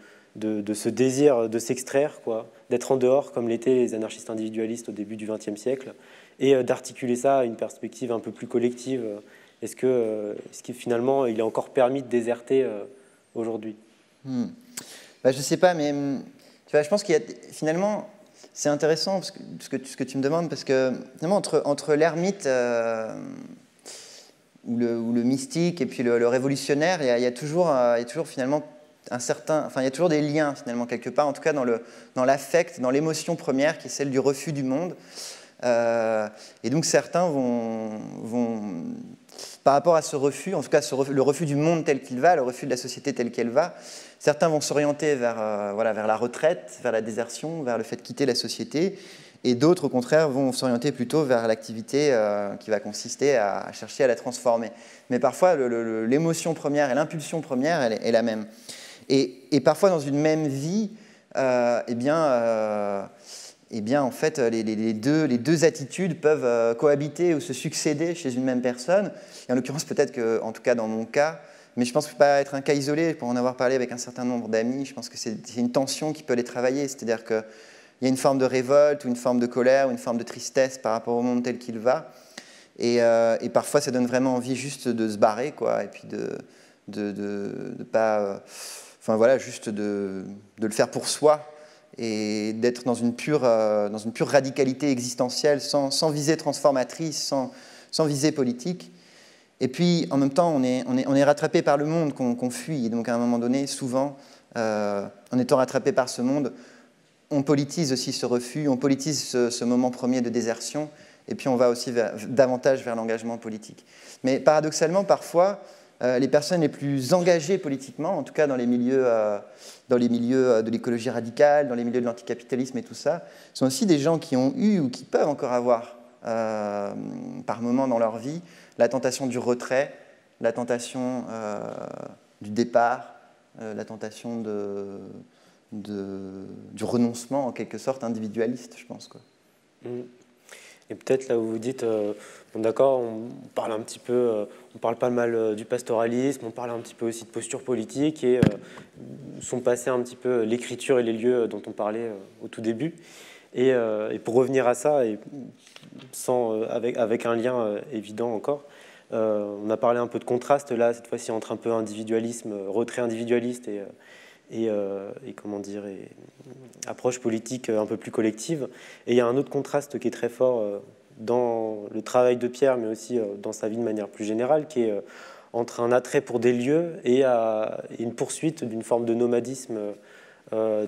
ce désir de s'extraire, quoi, d'être en dehors comme l'étaient les anarchistes individualistes au début du XXe siècle, et d'articuler ça à une perspective un peu plus collective. Est-ce que, est finalement il est encore permis de déserter aujourd'hui?
Hmm. bah, Je ne sais pas, mais hmm, je pense qu'il y a finalement c'est intéressant ce, que, ce, que, tu me demandes parce que finalement entre l'ermite ou le, mystique et puis le, révolutionnaire, il y, a, toujours, euh, il y a toujours finalement un certain, enfin il y a toujours des liens finalement quelque part, en tout cas dans le dans l'affect, dans l'émotion première qui est celle du refus du monde. Euh, et donc certains vont, vont, par rapport à ce refus, en tout cas le refus du monde tel qu'il va, le refus de la société telle qu'elle va, certains vont s'orienter vers, euh, voilà, vers la retraite, vers la désertion, vers le fait de quitter la société, et d'autres, au contraire, vont s'orienter plutôt vers l'activité euh, qui va consister à, chercher à la transformer. Mais parfois, l'émotion première et l'impulsion première, elle est, la même. Et, parfois, dans une même vie, euh, eh bien, euh, eh bien, en fait, les, deux, les deux attitudes peuvent cohabiter ou se succéder chez une même personne. Et en l'occurrence, peut-être que, en tout cas dans mon cas, mais je pense que pas être un cas isolé, pour en avoir parlé avec un certain nombre d'amis, je pense que c'est une tension qui peut les travailler. C'est-à-dire que il y a une forme de révolte ou une forme de colère ou une forme de tristesse par rapport au monde tel qu'il va. Et, euh, parfois, ça donne vraiment envie juste de se barrer, quoi, et puis de de, pas, euh, enfin voilà, juste de, le faire pour soi et d'être dans une pure euh, dans une pure radicalité existentielle, sans, visée transformatrice, sans, visée politique. Et puis, en même temps, on est rattrapé par le monde qu'on fuit. Et donc, à un moment donné, souvent, en étant rattrapé par ce monde, on politise aussi ce refus, on politise ce, moment premier de désertion, et puis on va aussi davantage vers l'engagement politique. Mais paradoxalement, parfois, euh, les personnes les plus engagées politiquement, en tout cas dans les milieux, euh, euh, de l'écologie radicale, dans les milieux de l'anticapitalisme et tout ça, sont aussi des gens qui ont eu ou qui peuvent encore avoir, par moment dans leur vie, la tentation du retrait, la tentation du départ, la tentation de du renoncement en quelque sorte individualiste, je pense. Quoi. Mm.
Et peut-être là où vous dites, bon, d'accord, on parle un petit peu, on parle pas mal du pastoralisme, on parle un petit peu aussi de posture politique, et sont passés un petit peu l'écriture et les lieux dont on parlait au tout début. Et, pour revenir à ça, sans, avec, avec un lien évident encore, on a parlé un peu de contraste là, cette fois-ci, entre un peu individualisme, retrait individualiste et euh, et, comment dire, et approche politique un peu plus collective. Et il y a un autre contraste qui est très fort euh, dans le travail de Pierre, mais aussi euh, dans sa vie de manière plus générale, qui est entre un attrait pour des lieux et, une poursuite d'une forme de nomadisme.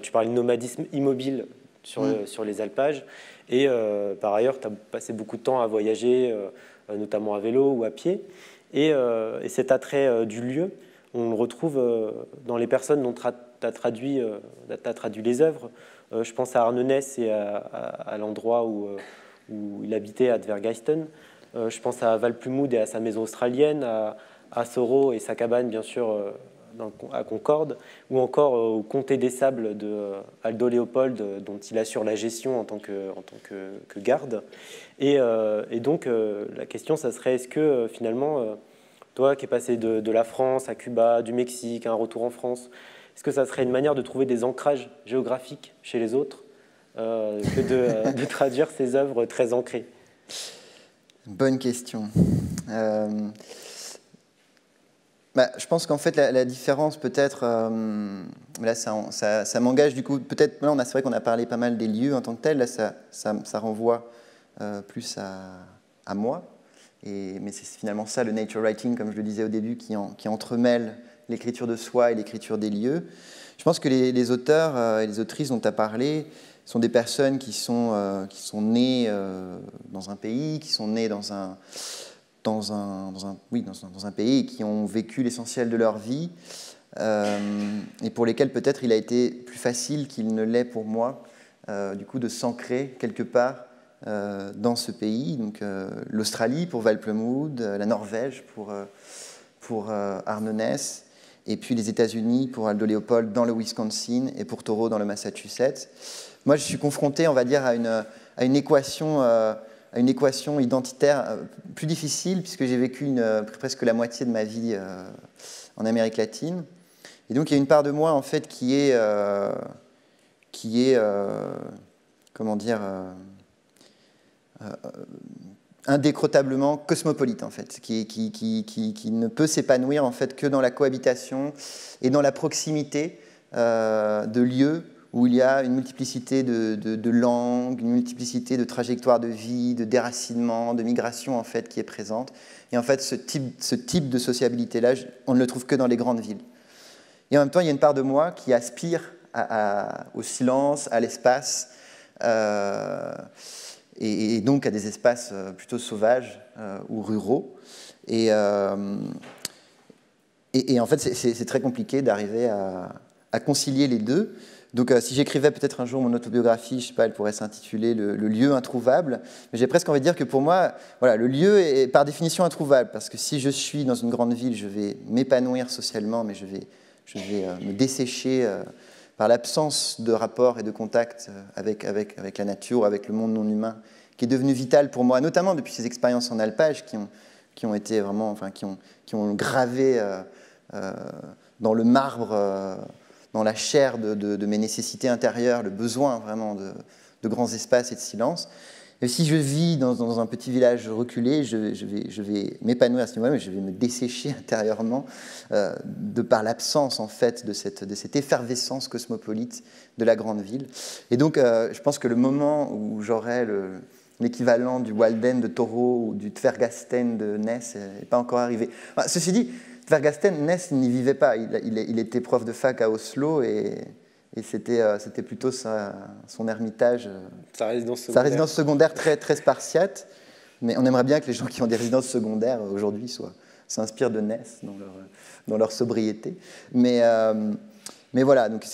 tu parles de nomadisme immobile sur, mm. sur les alpages. Et par ailleurs, tu as passé beaucoup de temps à voyager, notamment à vélo ou à pied. Et, et cet attrait du lieu, on le retrouve dans les personnes dont tu as, traduit, euh, traduit les œuvres. Euh, je pense à Arnonès et à, l'endroit où, euh, où, il habitait, à Dvergeisten. je pense à Valplumud et à sa maison australienne, à, Soro et sa cabane, bien sûr, à Concorde, ou encore au Comté des Sables de Aldo Léopold, dont il assure la gestion en tant que, garde. Et, et donc, la question, ça serait est-ce que finalement, toi qui es passé de, de, la France à Cuba, du Mexique, à un retour en France, est-ce que ça serait une manière de trouver des ancrages géographiques chez les autres euh, que euh, de, traduire ces œuvres très ancrées?
Bonne question. Euh, bah, je pense qu'en fait, la, différence peut-être, là, ça, ça, m'engage du coup, peut-être, c'est vrai qu'on a parlé pas mal des lieux en tant que tels, là, ça, ça renvoie plus à, à moi. Et, mais c'est finalement ça, le nature writing, comme je le disais au début, qui, qui entremêle l'écriture de soi et l'écriture des lieux. Je pense que les, auteurs euh, et les autrices dont tu as parlé sont des personnes qui sont, euh, qui sont nées euh, dans un pays, qui sont nées dans un, dans un, dans un oui, dans dans un pays et qui ont vécu l'essentiel de leur vie et pour lesquels peut-être il a été plus facile qu'il ne l'est pour moi, du coup, de s'ancrer quelque part dans ce pays. Donc l'Australie pour Valplemoude, la Norvège pour, pour Arnonès, et puis les États-Unis pour Aldo Leopold dans le Wisconsin et pour Taureau dans le Massachusetts. Moi, je suis confronté, on va dire, à une, à une équation. Euh, à une équation identitaire euh, plus difficile, puisque j'ai vécu euh, presque la moitié de ma vie en Amérique latine. Et donc, il y a une part de moi, en fait, qui est, qui est comment dire, indécrotablement cosmopolite en fait, qui, ne peut s'épanouir en fait que dans la cohabitation et dans la proximité euh, de lieux où il y a une multiplicité de, langues, une multiplicité de trajectoires de vie, de déracinement, de migration en fait qui est présente. Et en fait, ce type, ce type de sociabilité-là, on ne le trouve que dans les grandes villes. Et en même temps, il y a une part de moi qui aspire au silence, à l'espace. Euh, et, donc à des espaces euh, plutôt sauvages euh, ou ruraux. Euh, et, et, en fait, c'est très compliqué d'arriver à, concilier les deux. Donc, si j'écrivais peut-être un jour mon autobiographie, je sais pas, elle pourrait s'intituler le, lieu introuvable. Mais j'ai presque envie de dire que pour moi, voilà, le lieu est par définition introuvable parce que si je suis dans une grande ville, je vais m'épanouir socialement, mais je vais, je vais me dessécher par l'absence de rapport et de contact euh, avec, avec, avec la nature, avec le monde non humain, qui est devenu vital pour moi, notamment depuis ces expériences en alpage qui ont, qui ont été vraiment, enfin, qui ont, qui ont gravé euh, euh, dans le marbre, dans la chair de, de, mes nécessités intérieures, le besoin vraiment de, de grands espaces et de silence. Et si je vis dans, un petit village reculé, je, vais, m'épanouir à ce niveau-là, mais je vais me dessécher *laughs* intérieurement euh, de par l'absence en fait de cette, effervescence cosmopolite de la grande ville. Et donc, euh, je pense que le moment où j'aurai l'équivalent du Walden de Taureau ou du Tvergasten de Ness n'est pas encore arrivé. ceci dit, Tvergasten, Ness n'y vivait pas. Il, il, était prof de fac à Oslo et et c'était, euh, plutôt son ermitage, euh,
sa résidence
secondaire, sa résidence secondaire très, très spartiate. Mais on aimerait bien que les gens qui ont des résidences secondaires euh, aujourd'hui s'inspirent de Ness dans leur, dans leur sobriété. Mais, mais voilà, donc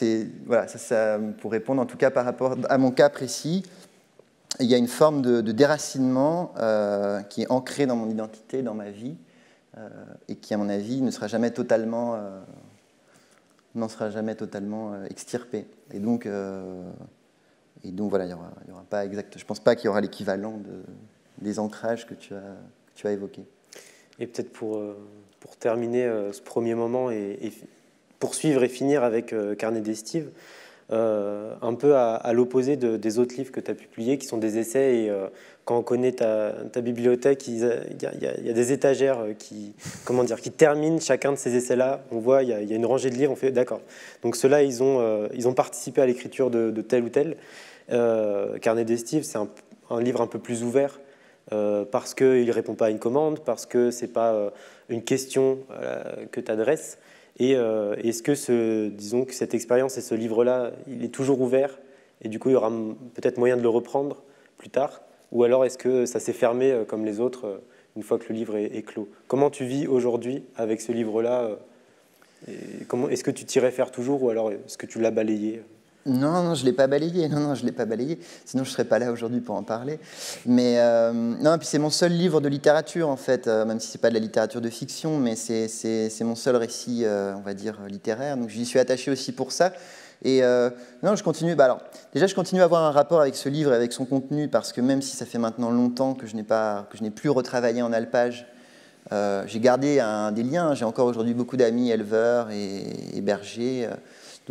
voilà ça, ça, pour répondre en tout cas par rapport à mon cas précis, il y a une forme de, déracinement qui est ancrée dans mon identité, dans ma vie, et qui, à mon avis, ne sera jamais totalement n'en sera jamais totalement euh, extirpé. Et donc, euh, et donc voilà, il y aura, aura pas exact. Je pense pas qu'il y aura l'équivalent de les ancrages que tu as, tu as évoqués.
Et peut-être pour, pour terminer ce premier moment et, poursuivre et finir avec Carnet d'Estive, un peu à, l'opposé des autres livres que tu as publiés, qui sont des essais et quand on connaît ta, bibliothèque, il y, a, des étagères qui, comment dire, qui terminent chacun de ces essais-là. On voit, il y, a, une rangée de livres, on fait d'accord. Donc ceux-là, ils, ont, euh, ils ont participé à l'écriture de, tel ou tel. Euh, Carnet d'Estive, c'est un, livre un peu plus ouvert euh, parce qu'il ne répond pas à une commande, parce que ce n'est pas une question que tu adresses. Et est-ce que, ce, disons, que cette expérience et ce livre-là, il est toujours ouvert et du coup, il y aura peut-être moyen de le reprendre plus tard? Ou alors est-ce que ça s'est fermé euh, comme les autres euh, une fois que le livre est, clos? Comment tu vis aujourd'hui avec ce livre-là euh, Est-ce que tu t'irais faire toujours ou alors est-ce que tu l'as balayé?
Non, non, je ne l'ai pas balayé. Non, non, je l'ai pas balayé. Sinon, je ne serais pas là aujourd'hui pour en parler. Mais non, puis c'est mon seul livre de littérature, en fait, même si ce n'est pas de la littérature de fiction, mais c'est mon seul récit, on va dire, littéraire. Donc, j'y suis attaché aussi pour ça. Et euh, non, je continue. Bah alors, déjà, je continue à avoir un rapport avec ce livre et avec son contenu parce que même si ça fait maintenant longtemps que je n'ai plus retravaillé en alpage, euh, j'ai gardé un, des liens. J'ai encore aujourd'hui beaucoup d'amis éleveurs et, bergers.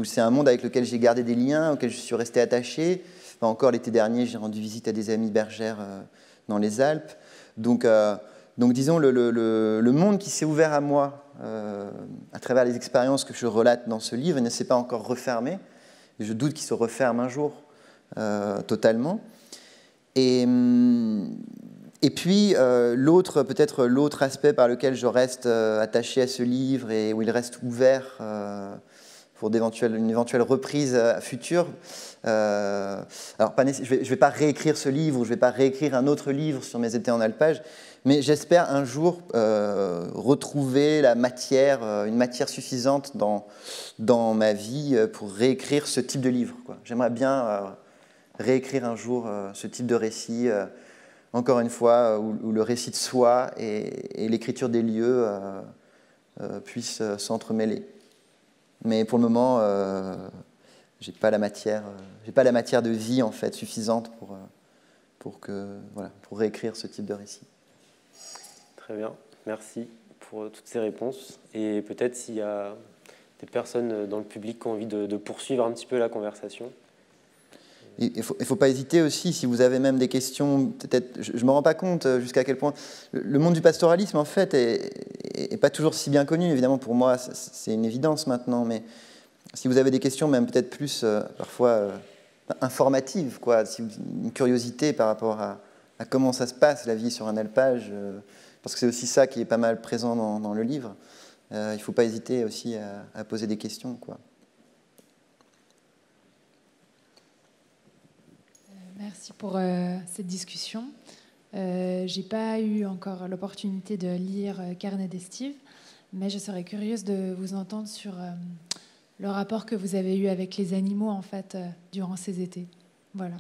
C'est un monde avec lequel j'ai gardé des liens, auquel je suis resté attaché. encore l'été dernier, j'ai rendu visite à des amis bergères euh, dans les Alpes. Donc, donc disons, le, monde qui s'est ouvert à moi euh, à travers les expériences que je relate dans ce livre, ne s'est pas encore refermé. je doute qu'il se referme un jour euh, totalement. Et, et puis, euh, l'autre, peut-être l'autre aspect par lequel je reste attaché à ce livre et où il reste ouvert pour une éventuelle reprise future. alors, pas, je ne vais, pas réécrire ce livre, je ne vais pas réécrire un autre livre sur mes étés en alpage, mais j'espère un jour euh, retrouver la matière, euh, une matière suffisante dans, ma vie euh, pour réécrire ce type de livre. J'aimerais bien réécrire un jour ce type de récit, encore une fois, où, le récit de soi et, l'écriture des lieux puissent s'entremêler. Mais pour le moment, la matière, j'ai pas la matière de vie en fait suffisante pour, voilà, pour réécrire ce type de récit.
Très bien, merci pour toutes ces réponses. Et peut-être s'il y a des personnes dans le public qui ont envie de, poursuivre un petit peu la conversation.
Il ne faut, pas hésiter aussi, si vous avez même des questions, je ne me rends pas compte euh, jusqu'à quel point le monde du pastoralisme, en fait, est, pas toujours si bien connu. Évidemment, pour moi, c'est une évidence maintenant, mais si vous avez des questions, même peut-être plus, euh, parfois, euh, informatives, quoi, une curiosité par rapport à, comment ça se passe, la vie sur un alpage, parce que c'est aussi ça qui est pas mal présent dans, le livre. Il ne faut pas hésiter aussi à, poser des questions. Quoi.
Euh, pour euh, cette discussion. Euh, J'ai pas eu encore l'opportunité de lire Carnet d'Estive, mais je serais curieuse de vous entendre sur le rapport que vous avez eu avec les animaux en fait durant ces étés. Voilà.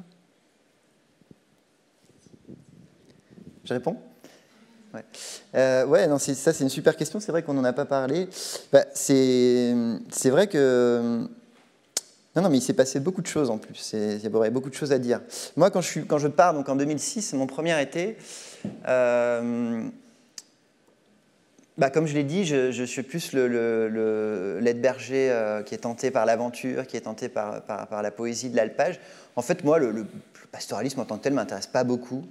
Je réponds? Euh, ouais non, ça c'est une super question. C'est vrai qu'on n'en a pas parlé. Bah, c'est vrai que. Non, non, mais il s'est passé beaucoup de choses en plus. Il y aurait beaucoup de choses à dire. Moi, quand je, pars, donc en 2006, mon premier été, euh, bah, comme je l'ai dit, je, suis plus le, le, l'aide berger euh, qui est tenté par l'aventure, qui est tenté par, la poésie de l'alpage. En fait, moi, le, pastoralisme en tant que tel m'intéresse pas beaucoup.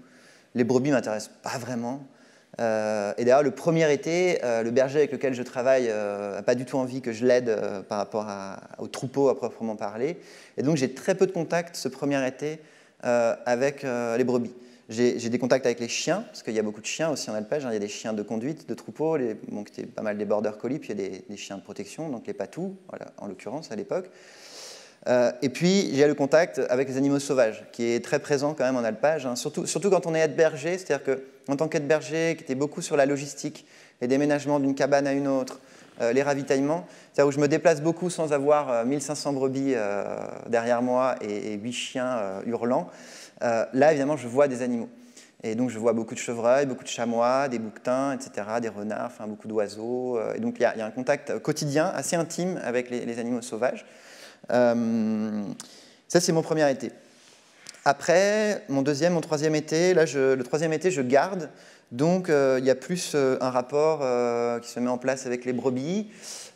Les brebis m'intéressent pas vraiment. Euh, et d'ailleurs, le premier été, euh, le berger avec lequel je travaille n'a euh, pas du tout envie que je l'aide par rapport au troupeau à proprement parler. Et donc, j'ai très peu de contacts ce premier été avec les brebis. J'ai des contacts avec les chiens, parce qu'il y a beaucoup de chiens aussi en alpage. Hein. Il y a des chiens de conduite, de troupeau, les, bon, qui étaient pas mal des border collies, puis il y a des, chiens de protection, donc les patous, en l'occurrence à l'époque. et puis, j'ai le contact avec les animaux sauvages, qui est très présent quand même en alpage, hein. surtout, surtout quand on est aide berger, c'est-à-dire que en tant qu'aide berger, qui était beaucoup sur la logistique, les déménagements d'une cabane à une autre, euh, les ravitaillements, c'est-à-dire où je me déplace beaucoup sans avoir 1500 euh, brebis euh, derrière moi et, 8 chiens hurlants. là, évidemment, je vois des animaux. Et donc, je vois beaucoup de chevreuils, beaucoup de chamois, des bouquetins, etc., des renards, enfin, beaucoup d'oiseaux. Et donc, il y, a un contact quotidien, assez intime avec les animaux sauvages. ça, c'est mon premier été. Après, mon deuxième, mon troisième été, là, le troisième été, je garde. Donc, il y a plus un rapport qui se met en place avec les brebis.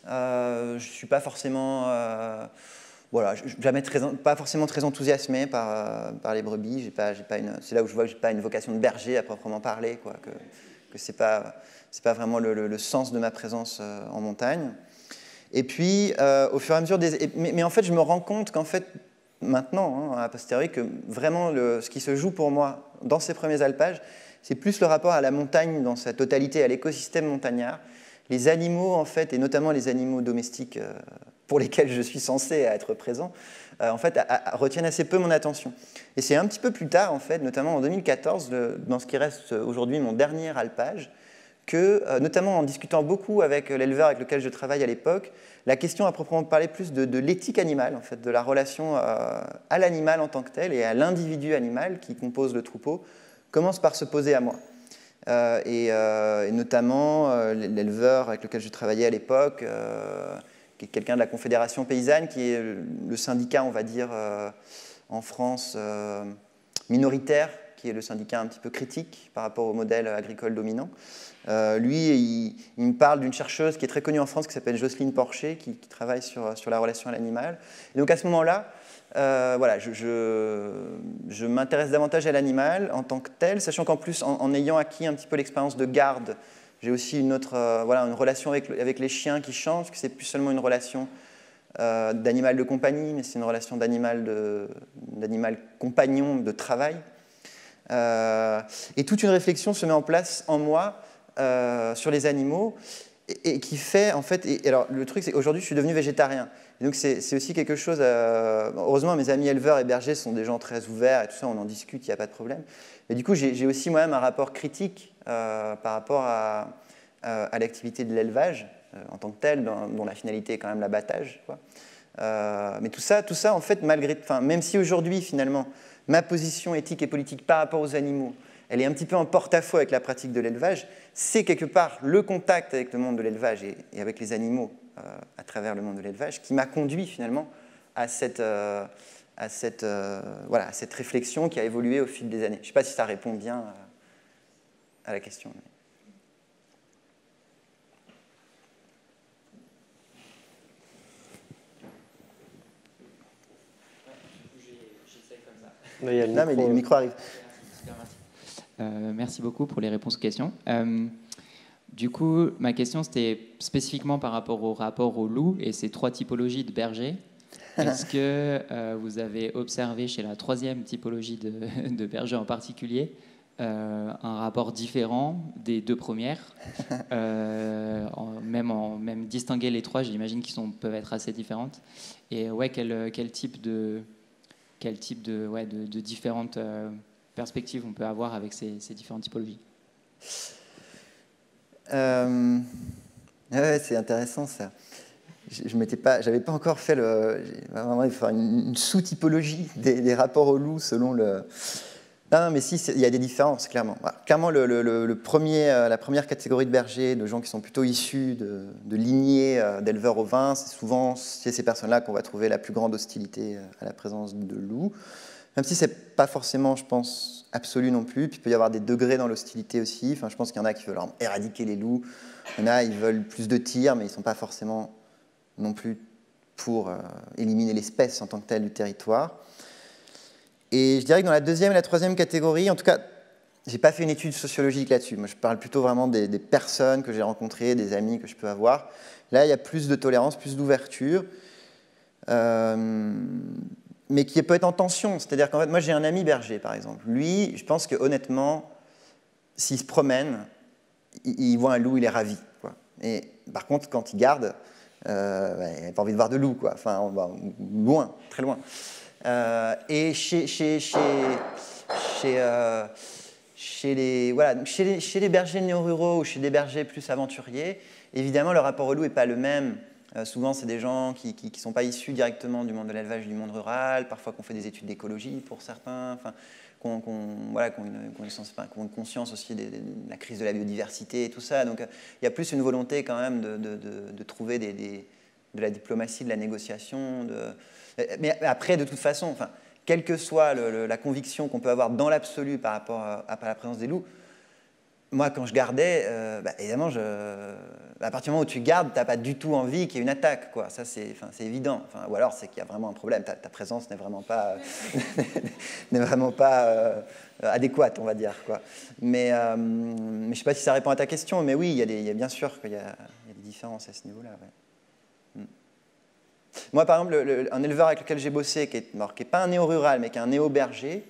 je ne suis pas forcément voilà, jamais très, pas forcément très enthousiasmé par, par les brebis. C'est là où je vois que je n'ai pas une vocation de berger à proprement parler, quoi, que, ce n'est pas, vraiment le, sens de ma présence euh, en montagne. Et puis, euh, au fur et à mesure des... Mais, en fait, je me rends compte qu'en fait, maintenant, hein, a posteriori, que vraiment ce qui se joue pour moi dans ces premiers alpages, c'est plus le rapport à la montagne dans sa totalité, à l'écosystème montagnard. Les animaux, en fait, et notamment les animaux domestiques euh, pour lesquels je suis censé être présent, euh, en fait, retiennent assez peu mon attention. Et c'est un petit peu plus tard, en fait, notamment en 2014, dans ce qui reste aujourd'hui mon dernier alpage, que, euh, notamment en discutant beaucoup avec l'éleveur avec lequel je travaille à l'époque, la question à proprement parler plus de, l'éthique animale, en fait, de la relation euh, à l'animal en tant que tel et à l'individu animal qui compose le troupeau, commence par se poser à moi. et, notamment l'éleveur avec lequel je travaillais à l'époque qui est quelqu'un de la Confédération paysanne, qui est le syndicat, on va dire, euh, en France euh, minoritaire, qui est le syndicat un petit peu critique par rapport au modèle agricole dominant. Euh, lui, il, me parle d'une chercheuse qui est très connue en France, qui s'appelle Jocelyne Porcher, qui, travaille sur, sur, la relation à l'animal. Et donc à ce moment-là, voilà, je, je, m'intéresse davantage à l'animal en tant que tel, sachant qu'en plus, en, ayant acquis un petit peu l'expérience de garde j'ai aussi une autre, euh, voilà, une relation avec, avec, les chiens qui change, que c'est plus seulement une relation euh, d'animal de compagnie, mais c'est une relation d'animal compagnon de travail. Euh, et toute une réflexion se met en place en moi sur les animaux et, qui fait, en fait, et, alors le truc c'est qu'aujourd'hui je suis devenu végétarien. Donc c'est aussi quelque chose, heureusement mes amis éleveurs et bergers sont des gens très ouverts et tout ça, on en discute, il n'y a pas de problème. Mais du coup j'ai aussi moi-même un rapport critique euh, par rapport à, l'activité de l'élevage euh, en tant que telle, dont, la finalité est quand même l'abattage. Euh, mais tout ça, tout ça, en fait, malgré, enfin, même si aujourd'hui, finalement, ma position éthique et politique par rapport aux animaux, elle est un petit peu en porte-à-faux avec la pratique de l'élevage, c'est quelque part le contact avec le monde de l'élevage et, avec les animaux à travers le monde de l'élevage qui m'a conduit finalement à cette, à, cette, voilà, à cette réflexion qui a évolué au fil des années. Je ne sais pas si ça répond bien à la question.
Non, mais le micro arrive. Euh, merci beaucoup pour les réponses aux questions. Euh, du coup, ma question, c'était spécifiquement par rapport au rapport au loup et ces trois typologies de bergers. *laughs* Est-ce que euh, vous avez observé chez la troisième typologie de, *laughs* de berger en particulier euh, un rapport différent des deux premières. *laughs* Euh, même, en, même distinguer les trois, j'imagine qu'ils peuvent être assez différentes. Et ouais, quel, quel type de, quel type de, ouais, de, différentes euh, perspectives on peut avoir avec ces, différentes typologies
ouais, C'est intéressant ça. Je n'avais pas, pas encore fait le, une, une sous-typologie des, des, rapports au loup selon le, non, mais si, il y a des différences, clairement. clairement, euh, la première catégorie de bergers, de gens qui sont plutôt issus de, lignées euh, d'éleveurs au vin, c'est souvent ces personnes-là qu'on va trouver la plus grande hostilité euh, à la présence de loups. Même si ce n'est pas forcément, je pense, absolu non plus. Puis il peut y avoir des degrés dans l'hostilité aussi. Enfin, je pense qu'il y en a qui veulent éradiquer les loups. Il y en a, ils veulent plus de tirs, mais ils ne sont pas forcément non plus pour éliminer l'espèce en tant que telle du territoire. Et je dirais que dans la deuxième et la troisième catégorie, en tout cas, j'ai pas fait une étude sociologique là-dessus. Moi, je parle plutôt vraiment des, personnes que j'ai rencontrées, des amis que je peux avoir. Là, il y a plus de tolérance, plus d'ouverture, euh, mais qui peut être en tension. C'est-à-dire qu'en fait, moi, j'ai un ami berger, par exemple. Lui, je pense que honnêtement, s'il se promène, il, voit un loup, il est ravi. Et par contre, quand il garde, euh, il n'a pas envie de voir de loup, quoi. Enfin, on loin, très loin. Euh, et euh, chez les, voilà, chez, les, chez les bergers néo-ruraux ou chez des bergers plus aventuriers, évidemment, le rapport au loup n'est pas le même. Euh, souvent, c'est des gens qui ne sont pas issus directement du monde de l'élevage, du monde rural, parfois qu'on fait des études d'écologie pour certains, enfin, qu'on voilà, qu une, qu une, conscience aussi de, la crise de la biodiversité et tout ça. Donc, il y a plus une volonté quand même de, de, trouver de la diplomatie, de la négociation, de, mais après, de toute façon, enfin, quelle que soit la conviction qu'on peut avoir dans l'absolu par rapport à, la présence des loups, moi, quand je gardais, euh, bah, évidemment, à partir du moment où tu gardes, tu n'as pas du tout envie qu'il y ait une attaque. Quoi. Ça, c'est évident. Ou alors, c'est qu'il y a vraiment un problème. Ta, présence n'est vraiment pas, *laughs* vraiment pas euh, adéquate, on va dire. Quoi. Mais, euh, je ne sais pas si ça répond à ta question, mais oui, il y a, bien sûr qu'il y, a des différences à ce niveau-là. Moi, par exemple, un éleveur avec lequel j'ai bossé, qui n'est pas un néo-rural, mais qui est un néo-berger,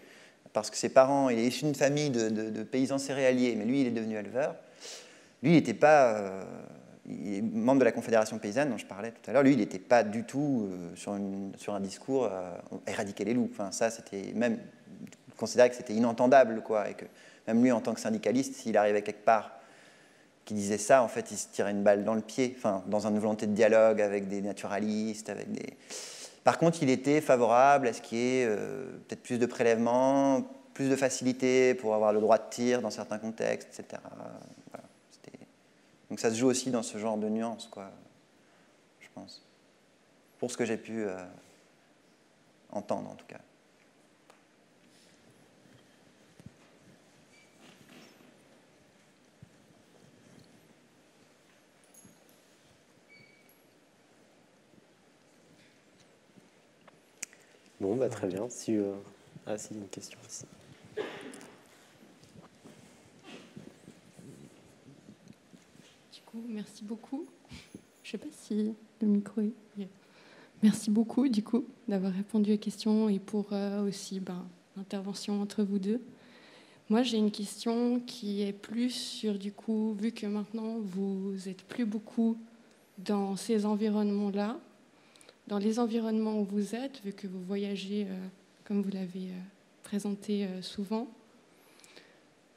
parce que ses parents, il est issu d'une famille de, paysans céréaliers, mais lui, il est devenu éleveur. Lui, il n'était pas. Euh, il est membre de la Confédération paysanne dont je parlais tout à l'heure. Lui, il n'était pas du tout euh, sur, un discours euh, éradiquer les loups. Enfin, ça, c'était même. Il considérait que c'était inentendable, quoi. Et que même lui, en tant que syndicaliste, s'il arrivait quelque part qui disait ça, en fait, il se tirait une balle dans le pied, enfin, dans une volonté de dialogue avec des naturalistes, avec des. Par contre, il était favorable à ce qu'il y ait euh, peut-être plus de prélèvements, plus de facilité pour avoir le droit de tir dans certains contextes, etc. Donc ça se joue aussi dans ce genre de nuances, quoi, je pense. Pour ce que j'ai pu euh, entendre, en tout cas.
Bon, bah, très bien. Si, euh... Ah, si, une question ici.
Du coup, merci beaucoup. Je ne sais pas si le micro est. Merci beaucoup, du coup, d'avoir répondu aux questions et pour euh, aussi ben, l'intervention entre vous deux. Moi, j'ai une question qui est plus sur, du coup, vu que maintenant vous êtes plus beaucoup dans ces environnements-là, dans les environnements où vous êtes, vu que vous voyagez, euh, comme vous l'avez euh, présenté euh, souvent,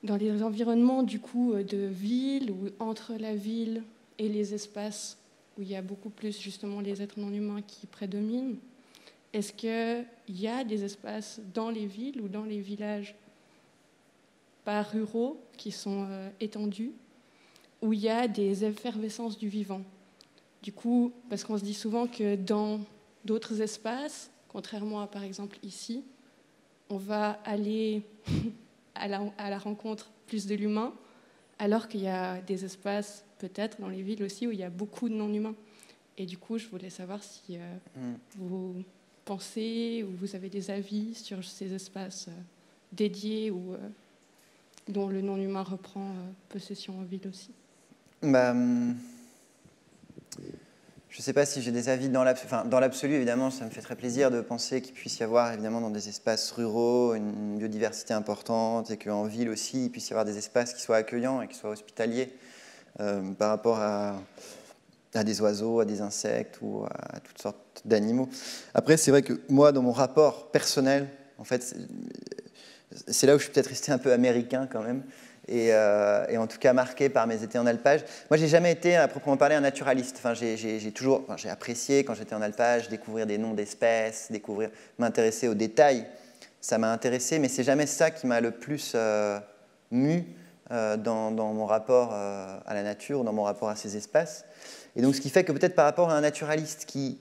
dans les environnements du coup de ville ou entre la ville et les espaces où il y a beaucoup plus justement les êtres non humains qui prédominent, est-ce qu'il y a des espaces dans les villes ou dans les villages pas ruraux qui sont étendus où il y a des effervescences du vivant? Du coup, parce qu'on se dit souvent que dans d'autres espaces, contrairement à par exemple ici, on va aller *laughs* à la, rencontre plus de l'humain, alors qu'il y a des espaces, peut-être dans les villes aussi, où il y a beaucoup de non-humains. Et du coup, je voulais savoir si euh, mm. vous pensez ou vous avez des avis sur ces espaces euh, dédiés ou euh, dont le non-humain reprend possession en ville aussi.
Bah, hum, je ne sais pas si j'ai des avis dans l'absolu. Évidemment, ça me fait très plaisir de penser qu'il puisse y avoir, évidemment, dans des espaces ruraux, une biodiversité importante et qu'en ville aussi, il puisse y avoir des espaces qui soient accueillants et qui soient hospitaliers euh, par rapport à, à, des oiseaux, à des insectes ou à toutes sortes d'animaux. Après, c'est vrai que moi, dans mon rapport personnel, en fait, c'est là où je suis peut-être resté un peu américain quand même. Euh, et, en tout cas marqué par mes étés en alpage. Moi, j'ai jamais été à proprement parler un naturaliste. Enfin, j'ai toujours, j'ai apprécié quand j'étais en alpage découvrir des noms d'espèces, découvrir, m'intéresser aux détails. Ça m'a intéressé, mais c'est jamais ça qui m'a le plus euh, mu euh, dans, dans, mon rapport à la nature, dans mon rapport à ces espaces. Et donc, ce qui fait que peut-être par rapport à un naturaliste qui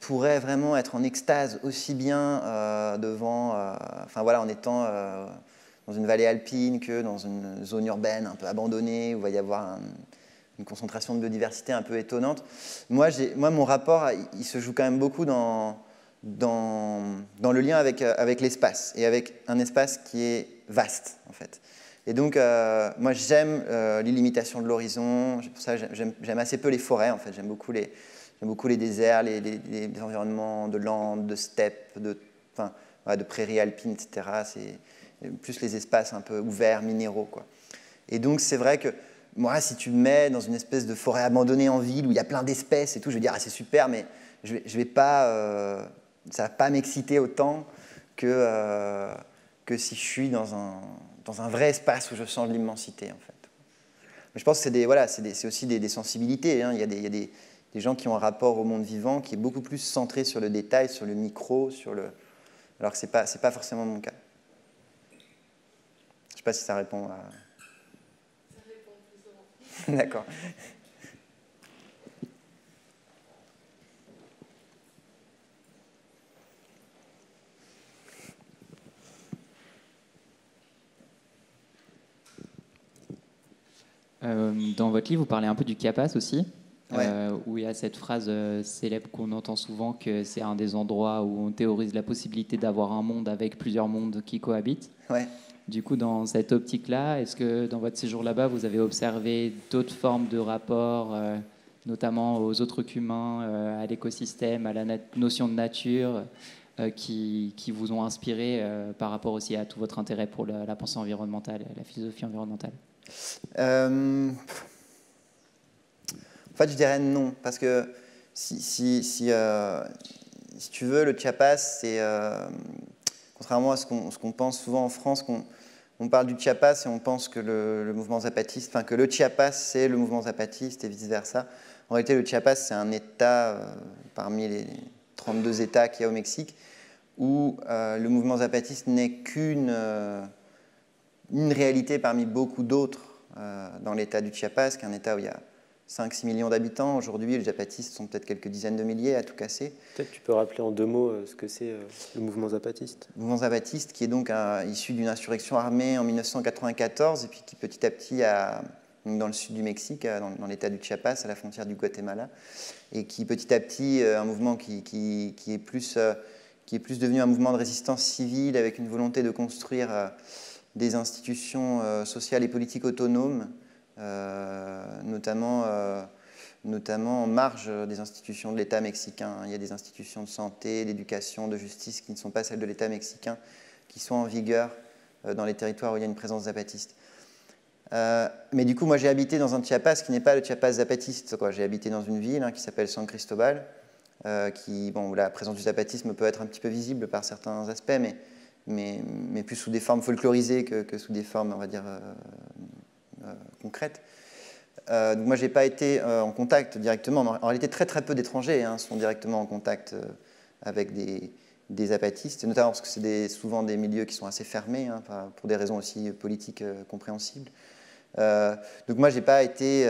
pourrait vraiment être en extase aussi bien devant, enfin voilà, en étant dans une vallée alpine que dans une zone urbaine un peu abandonnée où il va y avoir une concentration de biodiversité un peu étonnante. Moi, moi mon rapport, il, se joue quand même beaucoup dans, dans, le lien avec, avec l'espace et avec un espace qui est vaste en fait. Et donc, euh, moi, j'aime euh, l'illimitation de l'horizon. Pour ça, j'aime assez peu les forêts, en fait. J'aime beaucoup les, beaucoup les déserts, les, environnements de landes, de steppes, de, de prairies alpines, etc. C'est plus les espaces un peu ouverts, minéraux. Quoi. Et donc c'est vrai que moi, si tu me mets dans une espèce de forêt abandonnée en ville où il y a plein d'espèces et tout, je vais dire, ah, c'est super, mais je vais, vais pas, euh, ça va pas m'exciter autant que, euh, que si je suis dans un, dans un vrai espace où je sens l'immensité, en fait. Mais je pense que c'est, des, voilà, c'est, aussi des, sensibilités. Hein. Il y a, des, il y a des, gens qui ont un rapport au monde vivant qui est beaucoup plus centré sur le détail, sur le micro, sur le... alors que ce n'est pas, c'est pas forcément mon cas pas si ça répond à...
Ça *laughs* répond
D'accord.
Euh, dans votre livre, vous parlez un peu du capas aussi, euh, où il y a cette phrase euh, célèbre qu'on entend souvent que c'est un des endroits où on théorise la possibilité d'avoir un monde avec plusieurs mondes qui cohabitent. Du coup, dans cette optique-là, est-ce que dans votre séjour là-bas, vous avez observé d'autres formes de rapports, euh, notamment aux autres humains, euh, à l'écosystème, à la notion de nature, euh, qui, qui, vous ont inspiré par rapport aussi à tout votre intérêt pour la, pensée environnementale, la philosophie environnementale?
En fait, je dirais non, parce que si, si, si, si tu veux, le Chiapas, c'est contrairement à ce qu'on pense souvent en France, qu'on on parle du Chiapas et on pense que le, mouvement zapatiste, enfin que le Chiapas c'est le mouvement zapatiste et vice-versa. En réalité, le Chiapas c'est un État euh, parmi les 32 États qu'il y a au Mexique où euh, le mouvement zapatiste n'est qu'une euh, réalité parmi beaucoup d'autres dans l'État du Chiapas, qui État où il y a 5-6 millions d'habitants. Aujourd'hui, les zapatistes sont peut-être quelques dizaines de milliers à tout casser.
Peut-être tu peux rappeler en deux mots euh, ce que c'est euh, le mouvement zapatiste.
Le mouvement zapatiste qui est donc issu d'une insurrection armée en 1994 et puis qui petit à petit a, dans le sud du Mexique, dans, l'état du Chiapas, à la frontière du Guatemala, et qui petit à petit, euh, un mouvement qui, qui, est plus, qui est plus devenu un mouvement de résistance civile avec une volonté de construire des institutions sociales et politiques autonomes notamment, euh, notamment en marge des institutions de l'État mexicain. Il y a des institutions de santé, d'éducation, de justice qui ne sont pas celles de l'État mexicain, qui sont en vigueur euh, dans les territoires où il y a une présence zapatiste. mais du coup, moi, j'ai habité dans un Chiapas qui n'est pas le Chiapas zapatiste. J'ai habité dans une ville hein, qui s'appelle San Cristobal, qui, bon, la présence du zapatisme peut être un petit peu visible par certains aspects, mais, mais, mais plus sous des formes folklorisées que, sous des formes, on va dire, euh, concrète. Euh, moi, je n'ai pas été euh, en contact directement. En réalité, très très peu d'étrangers hein, sont directement en contact avec des, apatistes, notamment parce que c'est souvent des milieux qui sont assez fermés, hein, pour des raisons aussi politiques compréhensibles. donc moi, je n'ai pas, été,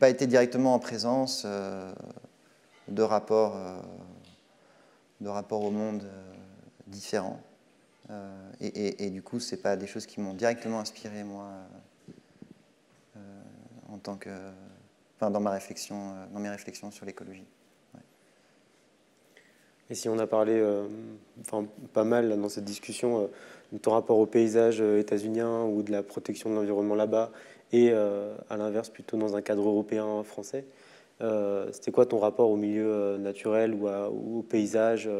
pas été directement en présence de rapports, de rapports au monde différents. Et, du coup, ce pas des choses qui m'ont directement inspiré, moi, enfin, dans, ma réflexion, euh, dans mes réflexions sur l'écologie.
Et si on a parlé euh, enfin, pas mal dans cette discussion euh, de ton rapport au paysage états-unien ou de la protection de l'environnement là-bas, et à l'inverse plutôt dans un cadre européen français, c'était quoi ton rapport au milieu naturel ou, au paysage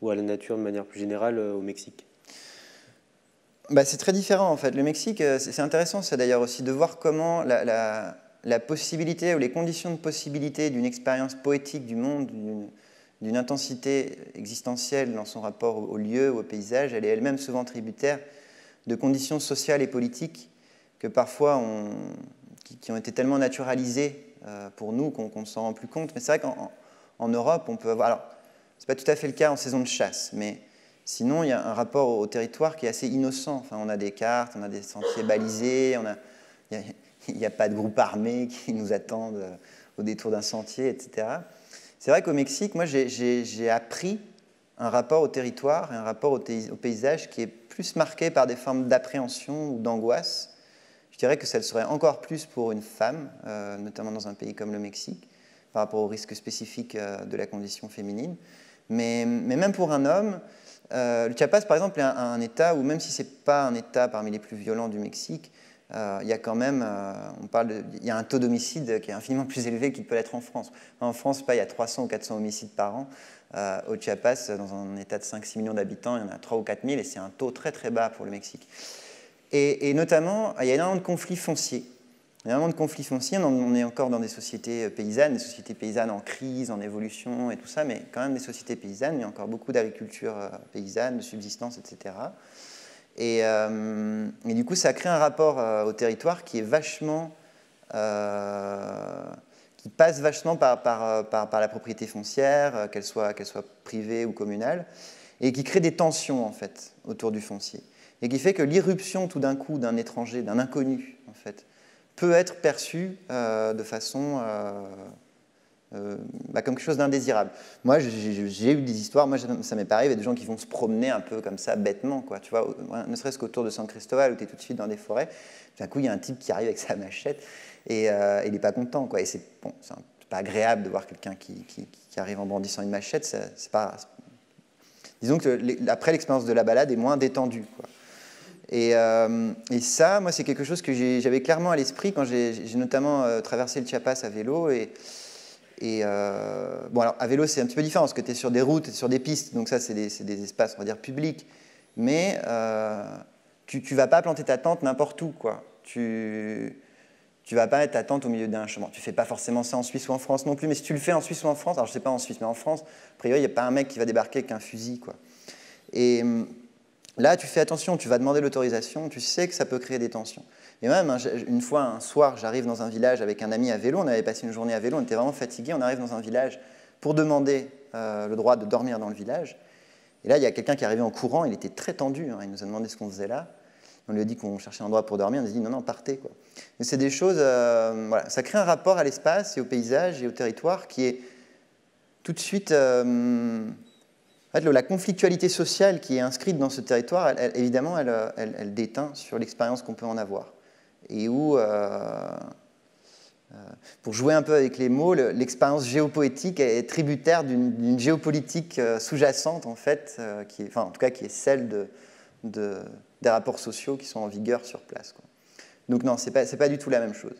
ou à la nature de manière plus générale au Mexique?
Bah, c'est très différent en fait. Le Mexique, euh, c'est intéressant, c'est d'ailleurs aussi de voir comment la, possibilité ou les conditions de possibilité d'une expérience poétique du monde, d'une intensité existentielle dans son rapport au, lieu ou au paysage, elle est elle-même souvent tributaire de conditions sociales et politiques que parfois qui, ont été tellement naturalisées euh, pour nous qu'on ne s'en rend plus compte. Mais c'est vrai qu'en Europe, on peut avoir. Alors, c'est pas tout à fait le cas en saison de chasse, mais Sinon, il y a un rapport au territoire qui est assez innocent. Enfin, on a des cartes, on a des sentiers balisés, il n'y a, pas de groupe armé *laughs* qui nous attendent euh, au détour d'un sentier, etc. C'est vrai qu'au Mexique, moi, j'ai appris un rapport au territoire et un rapport au, paysage qui est plus marqué par des formes d'appréhension ou d'angoisse. Je dirais que ça le serait encore plus pour une femme, euh, notamment dans un pays comme le Mexique, par rapport aux risques spécifiques euh, de la condition féminine. Mais même pour un homme, euh, le Chiapas, par exemple, est un, État où, même si ce n'est pas un État parmi les plus violents du Mexique, euh, il y a quand même euh, on parle il y a un taux d'homicide qui est infiniment plus élevé qu'il peut l'être en France. En France, pas, il y a 300 ou 400 homicides par an. au Chiapas, dans un État de 5-6 millions d'habitants, il y en a 3 ou 4 000 et c'est un taux très très bas pour le Mexique. Et, et notamment, il y a énormément de conflits fonciers. Il y a énormément de conflits fonciers. On est encore dans des sociétés euh, paysannes, des sociétés paysannes en crise, en évolution et tout ça, mais quand même des sociétés paysannes. Il y a encore beaucoup d'agriculture euh, paysanne, de subsistance, etc. Euh, et, du coup, ça crée un rapport au territoire qui est vachement. qui passe vachement par, la propriété foncière, qu'elle soit, soit privée ou communale, et qui crée des tensions, en fait, autour du foncier. Et qui fait que l'irruption, tout d'un coup, d'un étranger, d'un inconnu, peut être perçu euh, de façon euh, euh, bah, comme quelque chose d'indésirable. Moi, j'ai eu des histoires, moi ça m'est pas arrivé, des gens qui vont se promener un peu comme ça, bêtement, quoi, tu vois, ne serait-ce qu'autour de San Cristobal, où tu es tout de suite dans des forêts, d'un coup, il y a un type qui arrive avec sa machette, et il n'est pas content, quoi, et c'est bon, pas agréable de voir quelqu'un qui, qui, arrive en brandissant une machette, c'est pas... Disons que après, l'expérience de la balade est moins détendue, quoi. Et, euh, et, ça, moi, c'est quelque chose que j'avais clairement à l'esprit quand j'ai notamment traversé le Chiapas à vélo, et euh, bon, alors à vélo, c'est un petit peu différent parce que tu es sur des routes, sur des pistes, donc ça, c'est des, espaces, on va dire, publics. Mais euh, tu ne vas pas planter ta tente n'importe où, quoi. Tu ne vas pas mettre ta tente au milieu d'un chemin. Tu fais pas forcément ça en Suisse ou en France non plus, mais si tu le fais en Suisse ou en France, alors je sais pas en Suisse, mais en France, a priori, il n'y a pas un mec qui va débarquer avec un fusil, quoi. Et hum, là, tu fais attention, tu vas demander l'autorisation, tu sais que ça peut créer des tensions. Et même, hein, une fois, un soir, j'arrive dans un village avec un ami à vélo, on avait passé une journée à vélo, on était vraiment fatigués, on arrive dans un village pour demander euh, le droit de dormir dans le village. Et là, il y a quelqu'un qui est arrivé en courant, il était très tendu, hein, il nous a demandé ce qu'on faisait là. On lui a dit qu'on cherchait un endroit pour dormir, on a dit non, non, partez. Quoi. c'est des choses, euh, voilà, ça crée un rapport à l'espace et au paysage et au territoire qui est tout de suite... Euh, en fait, la conflictualité sociale qui est inscrite dans ce territoire, évidemment, elle, elle déteint sur l'expérience qu'on peut en avoir et où, euh, euh, pour jouer un peu avec les mots, l'expérience géopoétique est tributaire d'une géopolitique euh, sous-jacente, en fait, qui est, enfin, en tout cas qui est celle de, des rapports sociaux qui sont en vigueur sur place. Donc non, ce n'est pas, du tout la même chose.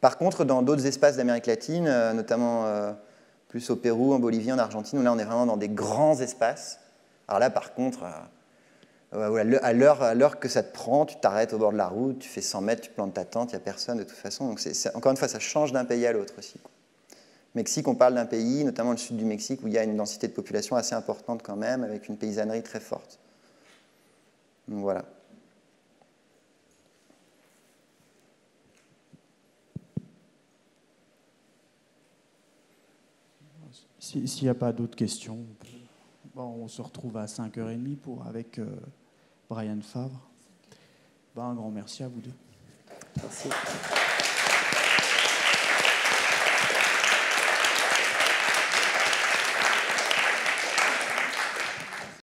par contre, dans d'autres espaces d'Amérique latine, notamment plus au Pérou, en Bolivie, en Argentine, où là on est vraiment dans des grands espaces. Alors là, par contre, à l'heure que ça te prend, tu t'arrêtes au bord de la route, tu fais 100 mètres, tu plantes ta tente, il n'y a personne de toute façon. Donc encore une fois, ça change d'un pays à l'autre aussi. Mexique, on parle d'un pays, notamment le sud du Mexique, où il y a une densité de population assez importante quand même, avec une paysannerie très forte. Donc voilà.
S'il n'y a pas d'autres questions, on se retrouve à 5h30 pour, avec euh, Brian Favre. Ben, un grand merci à vous deux.
Merci.